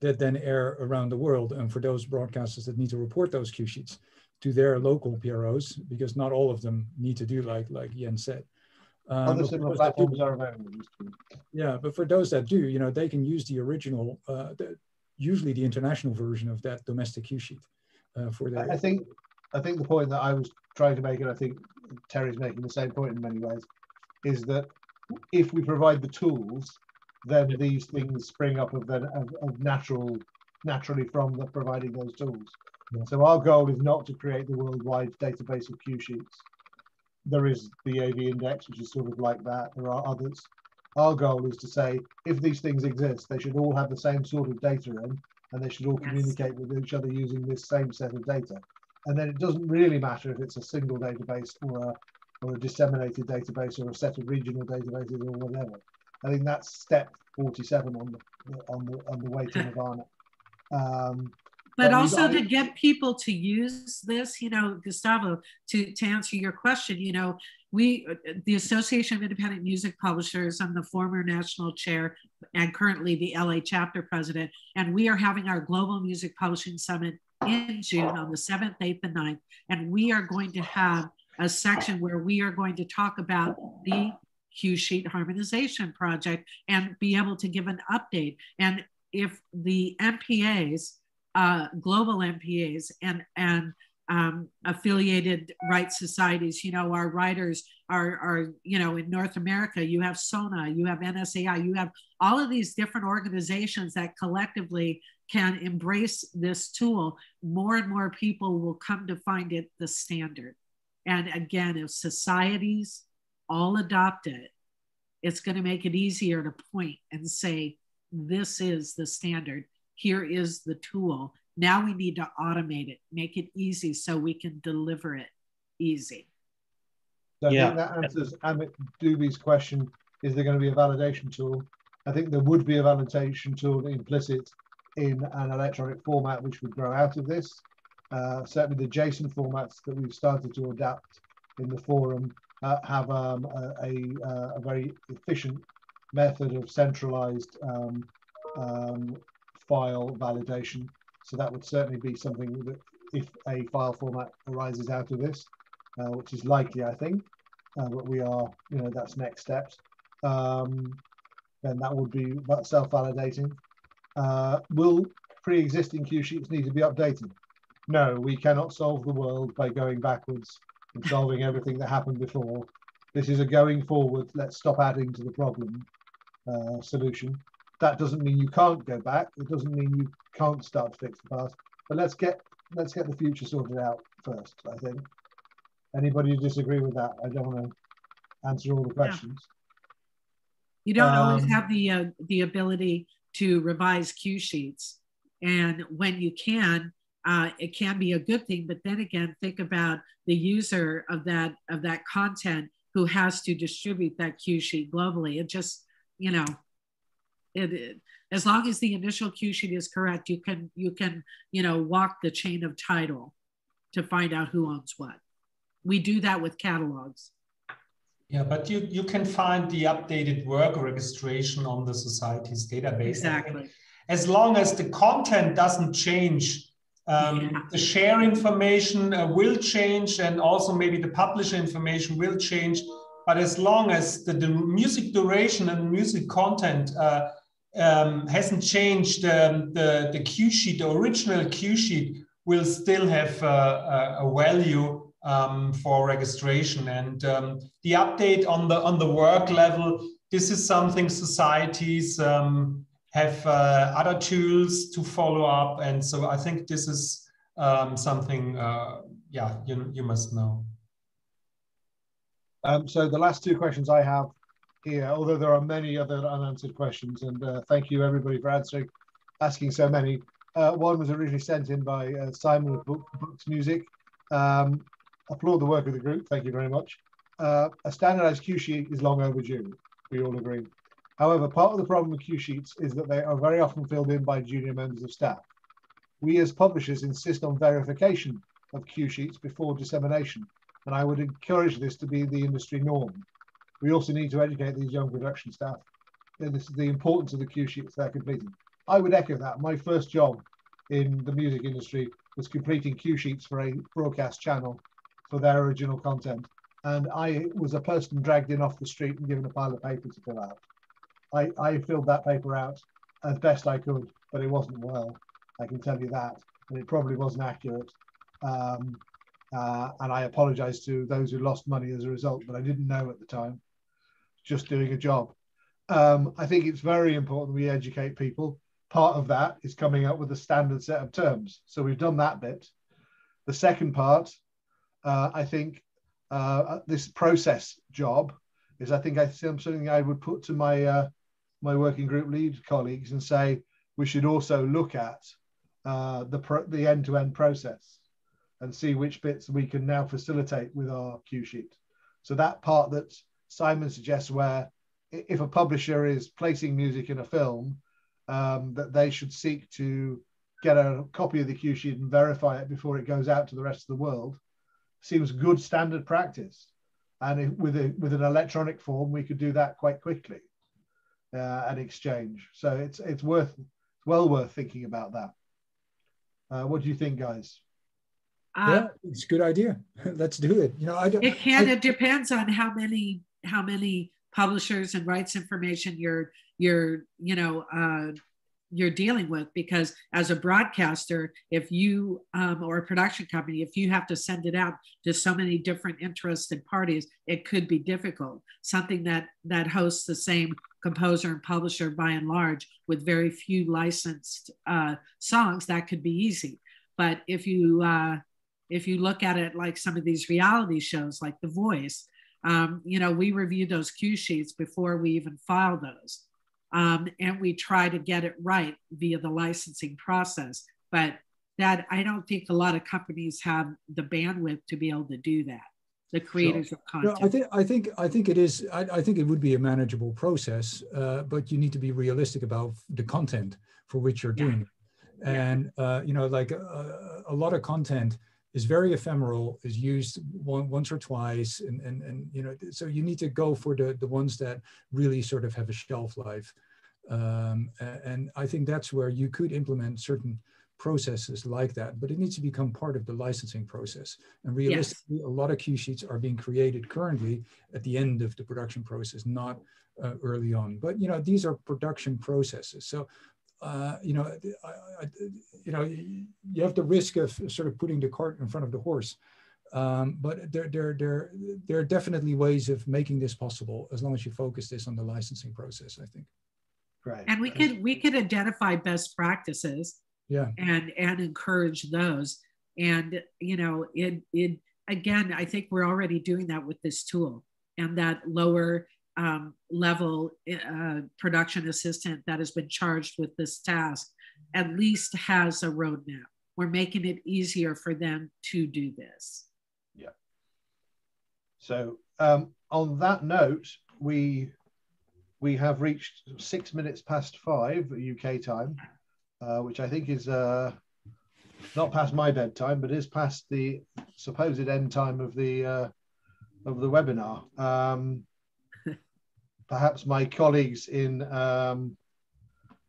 that then air around the world. And for those broadcasters that need to report those cue sheets to their local PROs, because not all of them need to do like like Jens said. Um, Other similar platforms do, are available. Yeah, but for those that do, you know, they can use the original, uh, the, usually the international version of that domestic cue sheet uh, for their. I think, I think the point that I was trying to make, and I think Terri's making the same point in many ways, is that if we provide the tools, then these things spring up of, the, of, of natural, naturally from the, providing those tools. Yeah. So our goal is not to create the worldwide database of cue sheets. There is the AV index, which is sort of like that. There are others. Our goal is to say, if these things exist, they should all have the same sort of data in, and they should all yes. communicate with each other using this same set of data. And then it doesn't really matter if it's a single database or a, or a disseminated database or a set of regional databases or whatever. I think that's step 47 on the on the on the way to Nirvana. Um, but, also to get people to use this, you know, Gustavo, to, to answer your question, you know, we, the Association of Independent Music Publishers, I'm the former national chair and currently the LA chapter president, and we are having our Global Music Publishing Summit in June on the 7th, 8th, and 9th. And we are going to have a section where we are going to talk about the cue sheet harmonization project and be able to give an update. And if the MPAs, uh, global MPAs, and and um, affiliated rights societies, you know, our writers are, are, you know, in North America, you have SONA, you have NSAI, you have all of these different organizations that collectively can embrace this tool. More and more people will come to find it the standard. And again, if societies all adopt it, it's going to make it easier to point and say, this is the standard. Here is the tool. Now we need to automate it, make it easy so we can deliver it easy. So I yeah. think that answers Amit Doobie's question is there going to be a validation tool? I think there would be a validation tool implicit in an electronic format which would grow out of this. Uh, certainly the JSON formats that we've started to adapt in the forum uh, have um, a, a, uh, a, very efficient method of centralized um, um, file validation. So that would certainly be something that if a file format arises out of this, uh, which is likely, I think, uh, but we are, you know, that's next steps. Um, then that would be self-validating. Uh, will pre-existing cue sheets need to be updated? No, we cannot solve the world by going backwards and solving everything that happened before. This is a going forward, let's stop adding to the problem uh, solution. That doesn't mean you can't go back. It doesn't mean you can't start to fix the past. But let's get let's get the future sorted out first, I think. Anybody who disagree with that? I don't want to answer all the questions. Yeah. You don't um, always have the uh, the ability to revise cue sheets. And when you can, uh, it can be a good thing. But then again, think about the user of that of that content who has to distribute that cue sheet globally. It just, you know, it, it as long as the initial cue sheet is correct, you can you can you know walk the chain of title to find out who owns what. We do that with catalogs. Yeah, but you, you can find the updated work registration on the society's database. Exactly. As long as the content doesn't change, um, yeah. the share information uh, will change and also maybe the publisher information will change. But as long as the, the music duration and music content uh, um, hasn't changed, um, the, the cue sheet, the original cue sheet will still have uh, a, a value um, for registration. And um, the update on the on the work level, this is something societies um, have uh, other tools to follow up, and so I think this is um, something, uh, yeah, you you must know. So the last two questions I have here, although there are many other unanswered questions, and uh, thank you everybody for answering, asking so many. Uh, one was originally sent in by uh, Simon of Book, Books Music. Um, applaud the work of the group. Thank you very much. Uh, a standardized cue sheet is long overdue. We all agree. However, part of the problem with cue sheets is that they are very often filled in by junior members of staff. We as publishers insist on verification of cue sheets before dissemination, and I would encourage this to be the industry norm. We also need to educate these young production staff. This is the importance of the cue sheets they're completing. I would echo that. My first job in the music industry was completing cue sheets for a broadcast channel for their original content. And I was a person dragged in off the street and given a pile of paper to fill out. I, I filled that paper out as best I could, but it wasn't well. I can tell you that. And it probably wasn't accurate. Um, uh, and I apologize to those who lost money as a result, but I didn't know at the time. Just doing a job. Um, I think it's very important we educate people. Part of that is coming up with a standard set of terms. So we've done that bit. The second part, uh, I think, uh, this process job is I think I something I would put to my uh, my working group lead colleagues and say we should also look at uh, the the end to end process and see which bits we can now facilitate with our cue sheet. So that part that Simon suggests, where if a publisher is placing music in a film, um, that they should seek to get a copy of the cue sheet and verify it before it goes out to the rest of the world, seems good standard practice. And if, with a with an electronic form, we could do that quite quickly uh, and exchange. So it's it's worth well worth thinking about that. Uh, what do you think, guys? Uh, yeah, it's a good idea. Let's do it. You know, I don't, it kind of depends on how many how many publishers and rights information you're you're you know uh, you're dealing with because as a broadcaster if you um, or a production company if you have to send it out to so many different interested parties it could be difficult. Something that that hosts the same composer and publisher by and large with very few licensed uh, songs that could be easy. But if you uh, if you look at it like some of these reality shows like the voice um, you know we review those cue sheets before we even file those um, and we try to get it right via the licensing process. But that I don't think a lot of companies have the bandwidth to be able to do that. The creators sure. of content. No, I think I think I think it is. I, I think it would be a manageable process, uh, but you need to be realistic about the content for which you're doing it. And uh, you know, like uh, a lot of content is very ephemeral, is used one, once or twice, and, and, and you know, so you need to go for the, the ones that really sort of have a shelf life. Um, and I think that's where you could implement certain processes like that, but it needs to become part of the licensing process. And realistically, yes. a lot of cue sheets are being created currently at the end of the production process, not uh, early on. But you know, these are production processes. So uh, you know, I, I, you know, you have the risk of sort of putting the cart in front of the horse. Um, but there, there, there, there are definitely ways of making this possible as long as you focus this on the licensing process. I think. Right. And we could we could identify best practices. Yeah. And and encourage those. And you know, it it again, I think we're already doing that with this tool and that lower um, level uh, production assistant that has been charged with this task at least has a roadmap. We're making it easier for them to do this. Yeah. So um, on that note, we we have reached six minutes past five UK time, uh, which I think is uh, not past my bedtime, but is past the supposed end time of the uh, of the webinar. Um, perhaps my colleagues in um,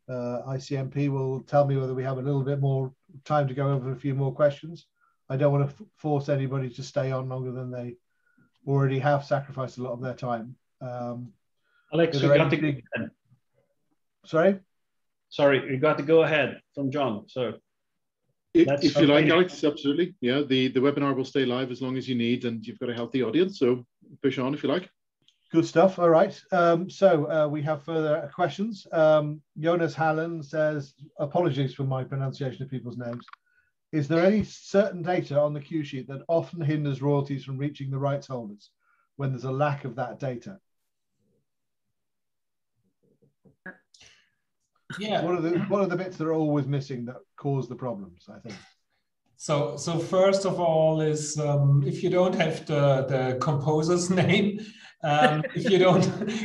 uh, ICMP will tell me whether we have a little bit more time to go over a few more questions. I don't want to force anybody to stay on longer than they already have sacrificed a lot of their time. Um, Alex, you got to go ahead. Sorry? Sorry, you got to go ahead from John. So if, if you like, Alex, absolutely. Yeah, the, the webinar will stay live as long as you need and you've got a healthy audience. So push on if you like. Good stuff. All right. Um, so uh, we have further questions. Um, Jonas Hallen says, apologies for my pronunciation of people's names. Is there any certain data on the cue sheet that often hinders royalties from reaching the rights holders when there's a lack of that data? Yeah. What are the what are the bits that are always missing that cause the problems? I think. So, so first of all is um, if you don't have the, the composer's name, um, if you don't,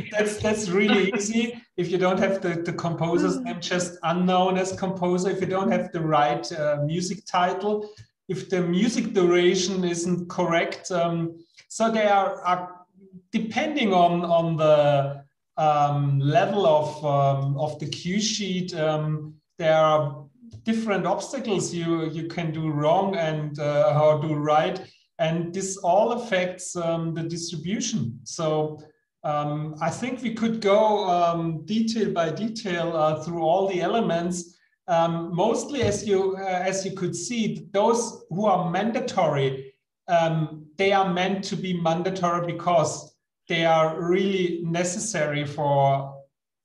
that's that's really easy. If you don't have the, the composer's name, just unknown as composer. If you don't have the right uh, music title, if the music duration isn't correct, um, so they are, are depending on on the um, level of um, of the cue sheet. Um, there are different obstacles you you can do wrong and uh, how do right and this all affects um, the distribution so um, i think we could go um, detail by detail uh, through all the elements um, mostly as you uh, as you could see those who are mandatory um, they are meant to be mandatory because they are really necessary for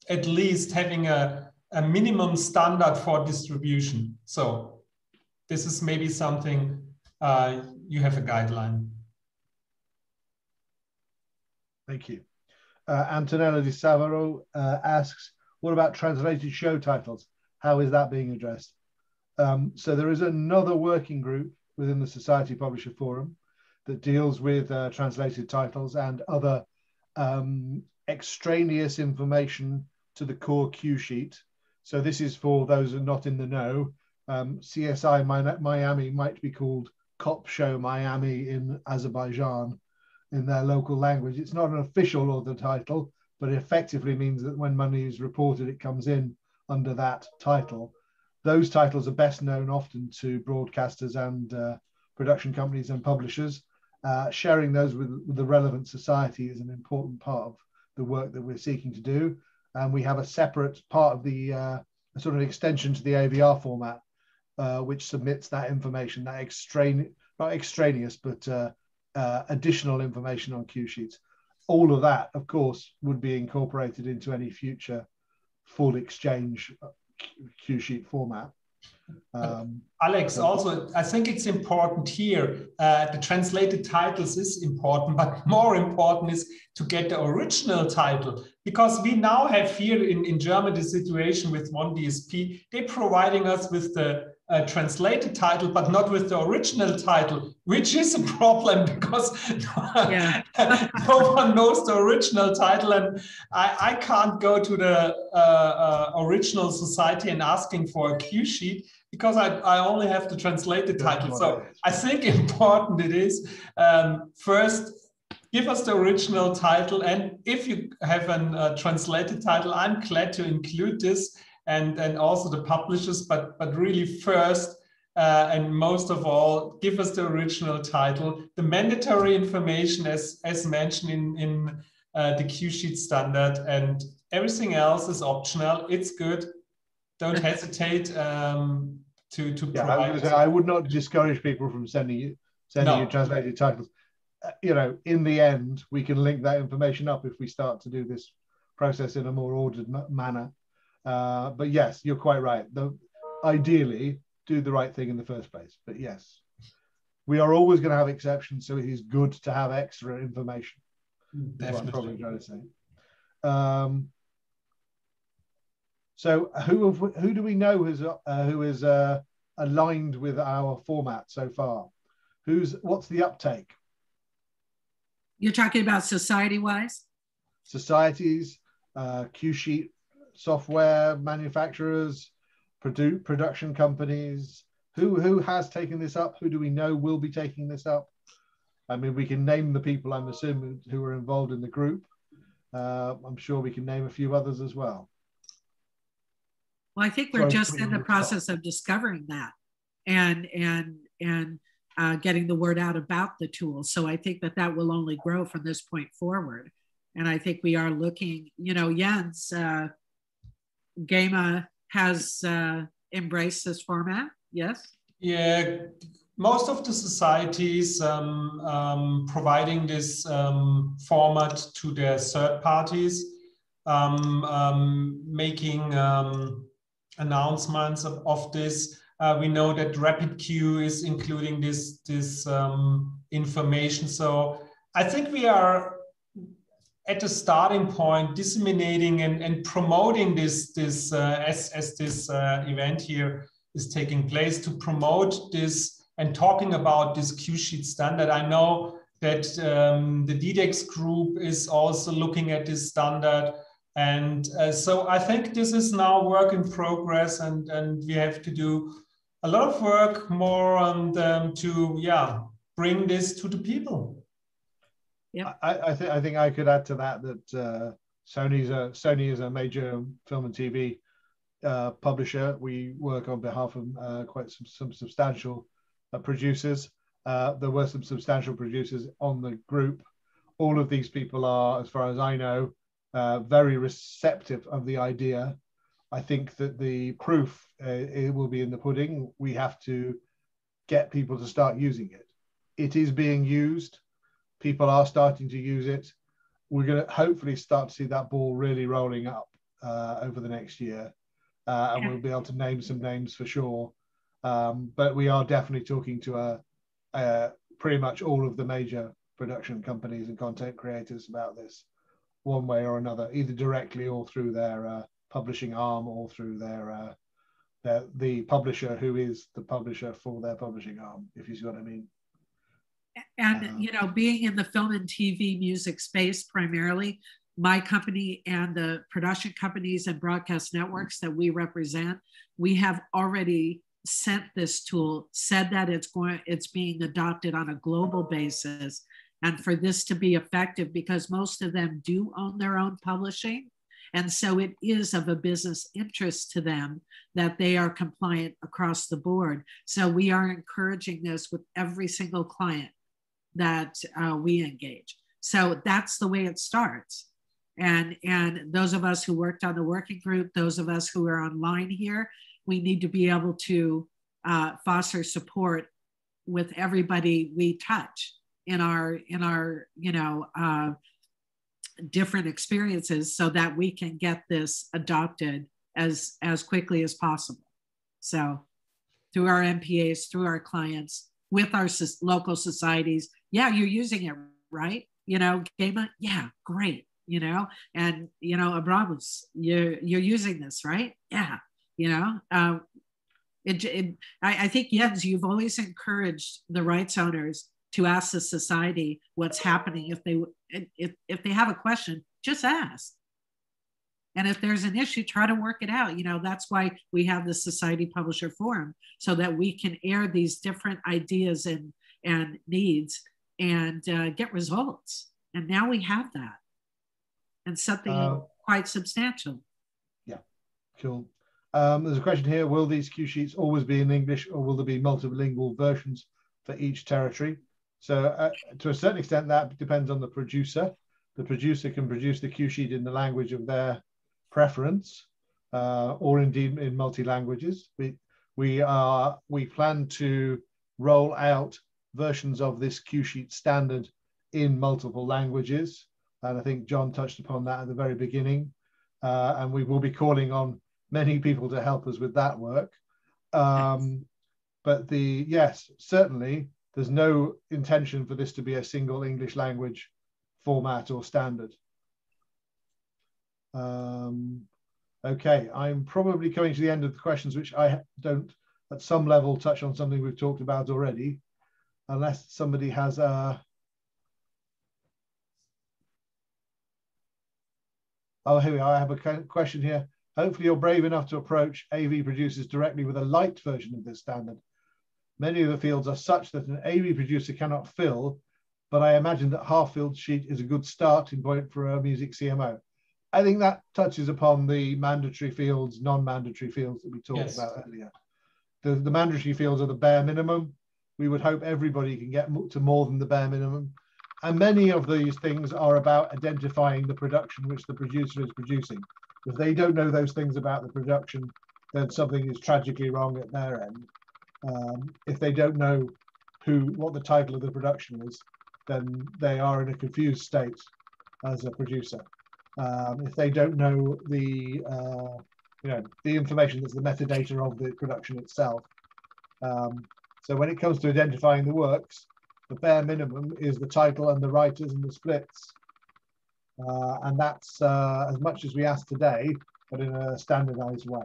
at least having a, a minimum standard for distribution. So this is maybe something uh, you have a guideline. Thank you. Uh, Antonella Di Savaro uh, asks, what about translated show titles? How is that being addressed? Um, so there is another working group within the Society Publisher Forum that deals with uh, translated titles and other um, extraneous information to the core cue sheet. So this is for those who are not in the know. Um, CSI Miami might be called Cop Show Miami in Azerbaijan in their local language. It's not an official author title, but it effectively means that when money is reported, it comes in under that title. Those titles are best known often to broadcasters and uh, production companies and publishers. Uh, sharing those with, with, the relevant society is an important part of the work that we're seeking to do. And we have a separate part of the uh, sort of extension to the AVR format, uh, which submits that information, that extraneous, not extraneous, but uh, uh, additional information on cue sheets. All of that, of course, would be incorporated into any future full exchange cue sheet format. Um, Alex, also, I think it's important here. Uh, the translated titles is important, but more important is to get the original title because we now have here in, in Germany the situation with one DSP. They're providing us with the uh, translated title, but not with the original title, which is a problem because no one knows the original title, and I, I can't go to the uh, uh, original society and asking for a cue sheet because I, I only have to translate the translated title. So I think important it is um, first give us the original title, and if you have a uh, translated title, I'm glad to include this and and also the publishers but but really first uh, and most of all give us the original title the mandatory information as as mentioned in in uh, the cue sheet standard and everything else is optional it's good don't hesitate um, to to yeah, provide. I, say, I, would not discourage people from sending you sending no. you translated titles uh, you know in the end we can link that information up if we start to do this process in a more ordered manner uh, but yes, you're quite right. The, ideally, do the right thing in the first place. But yes, we are always going to have exceptions, so it is good to have extra information. Definitely. Probably trying to say. Um, so who have, who do we know who's uh, who is uh, aligned with our format so far? Who's what's the uptake? You're talking about society wise. Societies, uh, cue sheet software manufacturers, produ- production companies? Who who has taken this up? Who do we know will be taking this up? I mean, we can name the people I'm assuming who are involved in the group. Uh, I'm sure we can name a few others as well. Well, I think we're just in the process of discovering that and and and uh, getting the word out about the tool. So I think that that will only grow from this point forward. And I think we are looking, you know, Jens, uh, GEMA has uh, embraced this format, yes? Yeah, most of the societies um, um, providing this um, format to their third parties, um, um, making um, announcements of, of this. Uh, we know that RapidCue is including this, this information. So I think we are at the starting point disseminating and, and promoting this this uh, as, as this uh, event here is taking place to promote this and talking about this cue sheet standard. I know that um, the DDEX group is also looking at this standard. And uh, so i think this is now work in progress and and we have to do a lot of work more on um, to yeah bring this to the people yeah. I, I think I think I could add to that that uh, Sony's a Sony is a major film and TV uh, publisher. We work on behalf of uh, quite some, some substantial uh, producers. Uh, there were some substantial producers on the group. All of these people are, as far as I know, uh, very receptive of the idea. I think that the proof it will be in the pudding. We have to get people to start using it. It is being used people are starting to use it. We're going to hopefully start to see that ball really rolling up uh, over the next year, uh, and we'll be able to name some names for sure. Um, but we are definitely talking to a, a, pretty much all of the major production companies and content creators about this, one way or another, either directly or through their uh, publishing arm or through their, uh, their the publisher who is the publisher for their publishing arm. If you see what I mean and you know being in the film and tv music space primarily my company and the production companies and broadcast networks that we represent we have already sent this tool said that it's going it's being adopted on a global basis. And for this to be effective because most of them do own their own publishing. And so it is of a business interest to them that they are compliant across the board. So we are encouraging this with every single client that uh, we engage. So that's the way it starts. And, and those of us who worked on the working group, those of us who are online here, we need to be able to uh, foster support with everybody we touch in our in our you know uh, different experiences so that we can get this adopted as as quickly as possible so through our mpas through our clients with our local societies yeah, you're using it right. You know, GEMA, yeah, great. You know, and you know, Abramus, you're you're using this, right? Yeah, you know, um, it, it, I, I think Jens, you've always encouraged the rights owners to ask the society what's happening. If they if if they have a question, just ask. And if there's an issue, try to work it out. You know, that's why we have the Society Publisher Forum, so that we can air these different ideas and, and needs and uh, get results. And now we have that and something uh, quite substantial. Yeah, cool. Um, there's a question here Will these cue sheets always be in English or will there be multilingual versions for each territory? So, uh, to a certain extent, that depends on the producer. The producer can produce the cue sheet in the language of their preference, uh, or indeed in multi languages. We we are we plan to roll out versions of this cue sheet standard in multiple languages. And I think John touched upon that at the very beginning. Uh, and we will be calling on many people to help us with that work. Um, but the yes, certainly there's no intention for this to be a single English language format or standard. Um, okay, I'm probably coming to the end of the questions, which I don't at some level touch on something we've talked about already unless somebody has a Oh, here we are. I have a question here. Hopefully you're brave enough to approach AV producers directly with a light version of this standard. Many of the fields are such that an AV producer cannot fill, but I imagine that half filled sheet is a good starting point for a music CMO. I think that touches upon the mandatory fields, non-mandatory fields that we talked yes. about earlier. The, the mandatory fields are the bare minimum we would hope everybody can get to more than the bare minimum. And many of these things are about identifying the production which the producer is producing. If they don't know those things about the production, then something is tragically wrong at their end. Um, if they don't know who what the title of the production is, then they are in a confused state as a producer. Um, if they don't know the uh, you know the information that's the metadata of the production itself, um, so when it comes to identifying the works, the bare minimum is the title and the writers and the splits. Uh, and that's uh, as much as we ask today, but in a standardized way.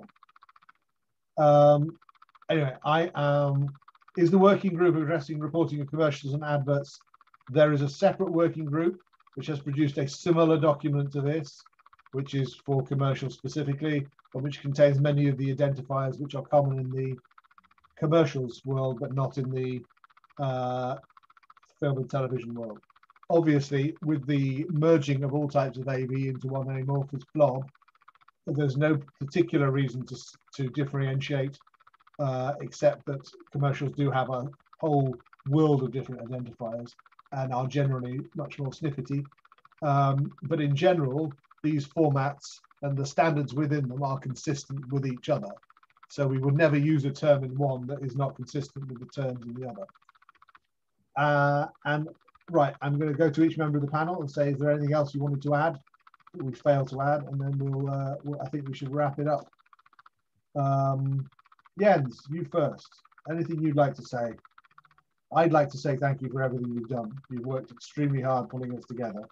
Um, anyway, I am, is the working group addressing reporting of commercials and adverts? There is a separate working group which has produced a similar document to this, which is for commercials specifically, but which contains many of the identifiers which are common in the commercials world, but not in the uh, film and television world. Obviously, with the merging of all types of AV into one amorphous blob, there's no particular reason to, to differentiate, uh, except that commercials do have a whole world of different identifiers and are generally much more snippety. Um, but in general, these formats and the standards within them are consistent with each other. So we would never use a term in one that is not consistent with the terms in the other. Uh, and right, I'm going to go to each member of the panel and say, is there anything else you wanted to add we failed to add, and then we'll, uh, we'll, I think we should wrap it up. Um, Jens, you first. Anything you'd like to say? I'd like to say thank you for everything you've done. You've worked extremely hard pulling us together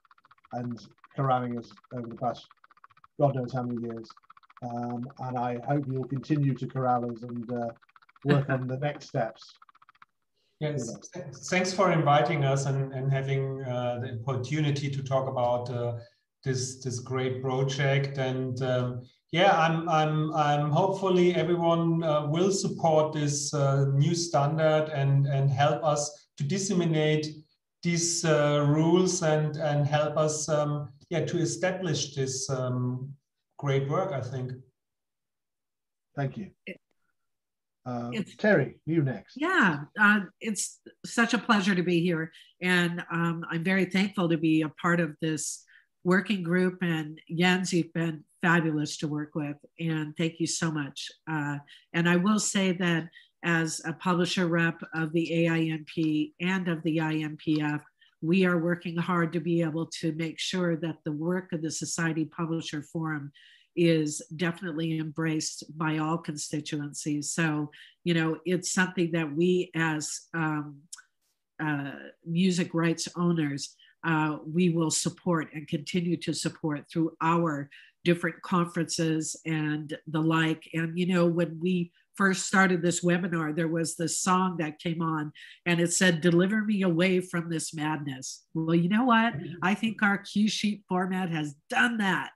and corralling us over the past God knows how many years. Um, and I hope you'll continue to corral us and uh, work on the next steps. Yes, thanks for inviting us and, and having uh, the opportunity to talk about uh, this this great project. And um, yeah, I'm I'm I'm hopefully everyone uh, will support this uh, new standard and and help us to disseminate these uh, rules and and help us um, yeah to establish this um, great work. I think. Thank you. Uh, Terri, you next. Yeah, uh, it's such a pleasure to be here. And um, I'm very thankful to be a part of this working group. And Jens, you've been fabulous to work with. And thank you so much. Uh, and I will say that as a publisher rep of the AIMP and of the IMPF, we are working hard to be able to make sure that the work of the Society Publisher Forum is definitely embraced by all constituencies. So, you know, it's something that we as um, uh, music rights owners, uh, we will support and continue to support through our different conferences and the like. And, you know, when we first started this webinar, there was this song that came on and it said, Deliver me away from this madness. Well, you know what? I think our cue sheet format has done that.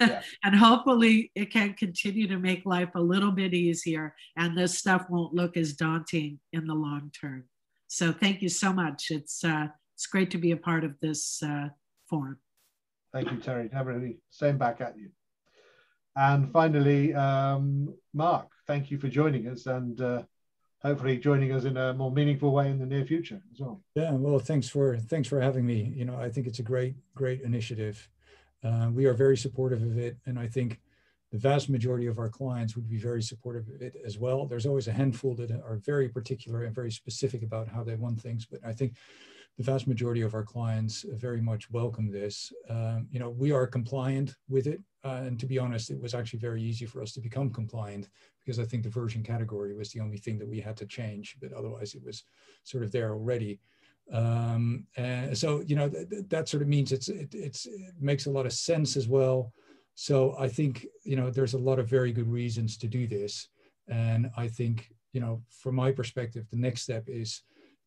Yeah. and hopefully it can continue to make life a little bit easier and this stuff won't look as daunting in the long term. So thank you so much. It's, uh, it's great to be a part of this uh, forum. Thank you, Terri. Have really same back at you. And finally, um, Mark, thank you for joining us and uh, hopefully joining us in a more meaningful way in the near future as well. Yeah, well, thanks for thanks for having me. You know, I think it's a great great initiative. Uh, we are very supportive of it, and I think the vast majority of our clients would be very supportive of it as well. There's always a handful that are very particular and very specific about how they want things, but I think the vast majority of our clients very much welcome this. Um, you know, we are compliant with it. Uh, and to be honest, it was actually very easy for us to become compliant because I think the version category was the only thing that we had to change, but otherwise it was sort of there already. Um, and so, you know, th- that sort of means it's, it, it's, it makes a lot of sense as well. So I think, you know, there's a lot of very good reasons to do this. And I think, you know, from my perspective, the next step is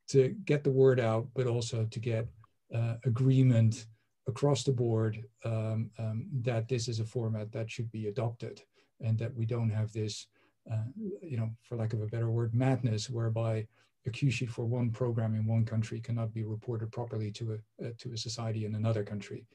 to get the word out, but also to get uh, agreement across the board um, um, that this is a format that should be adopted and that we don't have this, uh, you know, for lack of a better word, madness whereby a cue sheet for one program in one country cannot be reported properly to a, uh, to a society in another country.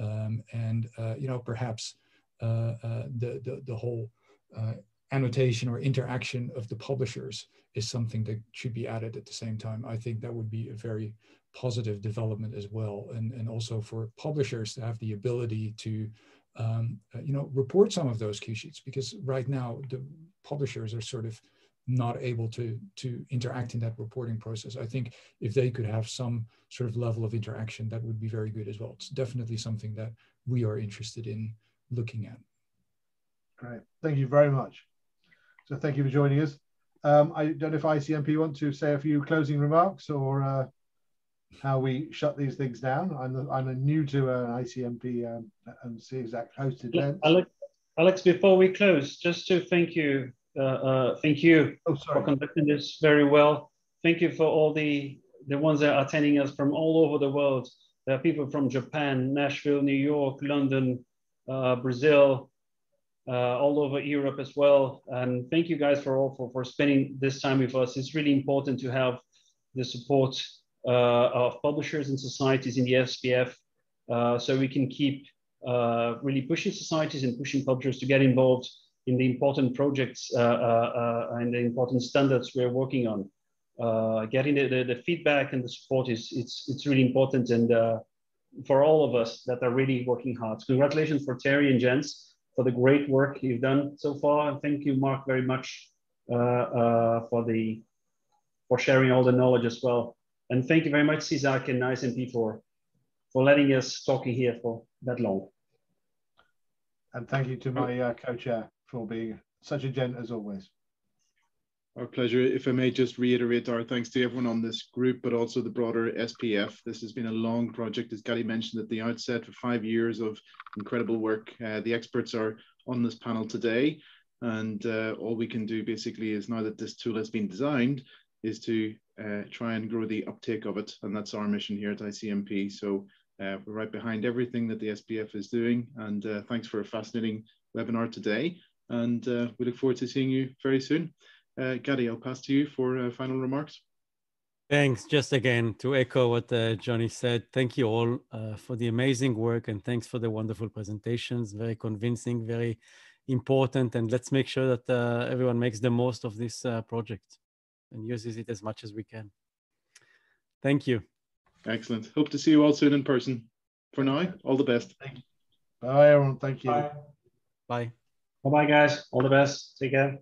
Um, and, uh, you know, perhaps uh, uh, the, the, the whole uh, annotation or interaction of the publishers is something that should be added at the same time. I think that would be a very positive development as well. And, and also for publishers to have the ability to, um, uh, you know, report some of those cue sheets because right now the publishers are sort of not able to, to interact in that reporting process. I think if they could have some sort of level of interaction, that would be very good as well. It's definitely something that we are interested in looking at. Great. Thank you very much. So thank you for joining us. Um, I don't know if ICMP want to say a few closing remarks or uh, how we shut these things down. I'm, I'm new to an ICMP um, and CISAC hosted events. Alex, Alex, before we close, just to thank you, uh, uh, thank you oh, for conducting this very well. Thank you for all the the ones that are attending us from all over the world. There are people from Japan, Nashville, New York, London, uh, Brazil, uh, all over Europe as well. And thank you guys for all for, for spending this time with us. It's really important to have the support of publishers and societies in the SPF uh, so we can keep uh, really pushing societies and pushing publishers to get involved in the important projects uh, uh, and the important standards we're working on. getting the, the, the, feedback and the support is it's, it's really important and for all of us that are really working hard. Congratulations for Terri and Jens for the great work you've done so far. And thank you, Mark, very much uh, uh, for the for sharing all the knowledge as well. And thank you very much, CISAC and ICMP for for letting us talking here for that long. And thank you to my uh, co-chair for being such a gent as always. Our pleasure. If I may just reiterate our thanks to everyone on this group, but also the broader SPF. This has been a long project, as Gary mentioned at the outset, for five years of incredible work. Uh, the experts are on this panel today, and uh, all we can do basically is now that this tool has been designed, is to uh, try and grow the uptake of it, and that's our mission here at ICMP. So uh, we're right behind everything that the SPF is doing, and uh, thanks for a fascinating webinar today. And uh, we look forward to seeing you very soon. Uh, Gadi, I'll pass to you for uh, final remarks. Thanks. Just again to echo what Johnny said. Thank you all for the amazing work and thanks for the wonderful presentations. Very convincing, very important. And let's make sure that everyone makes the most of this project and uses it as much as we can. Thank you. Excellent. Hope to see you all soon in person. For now, all the best. Bye, everyone. Thank you. Bye. Bye. Bye bye, guys. All the best. Take care.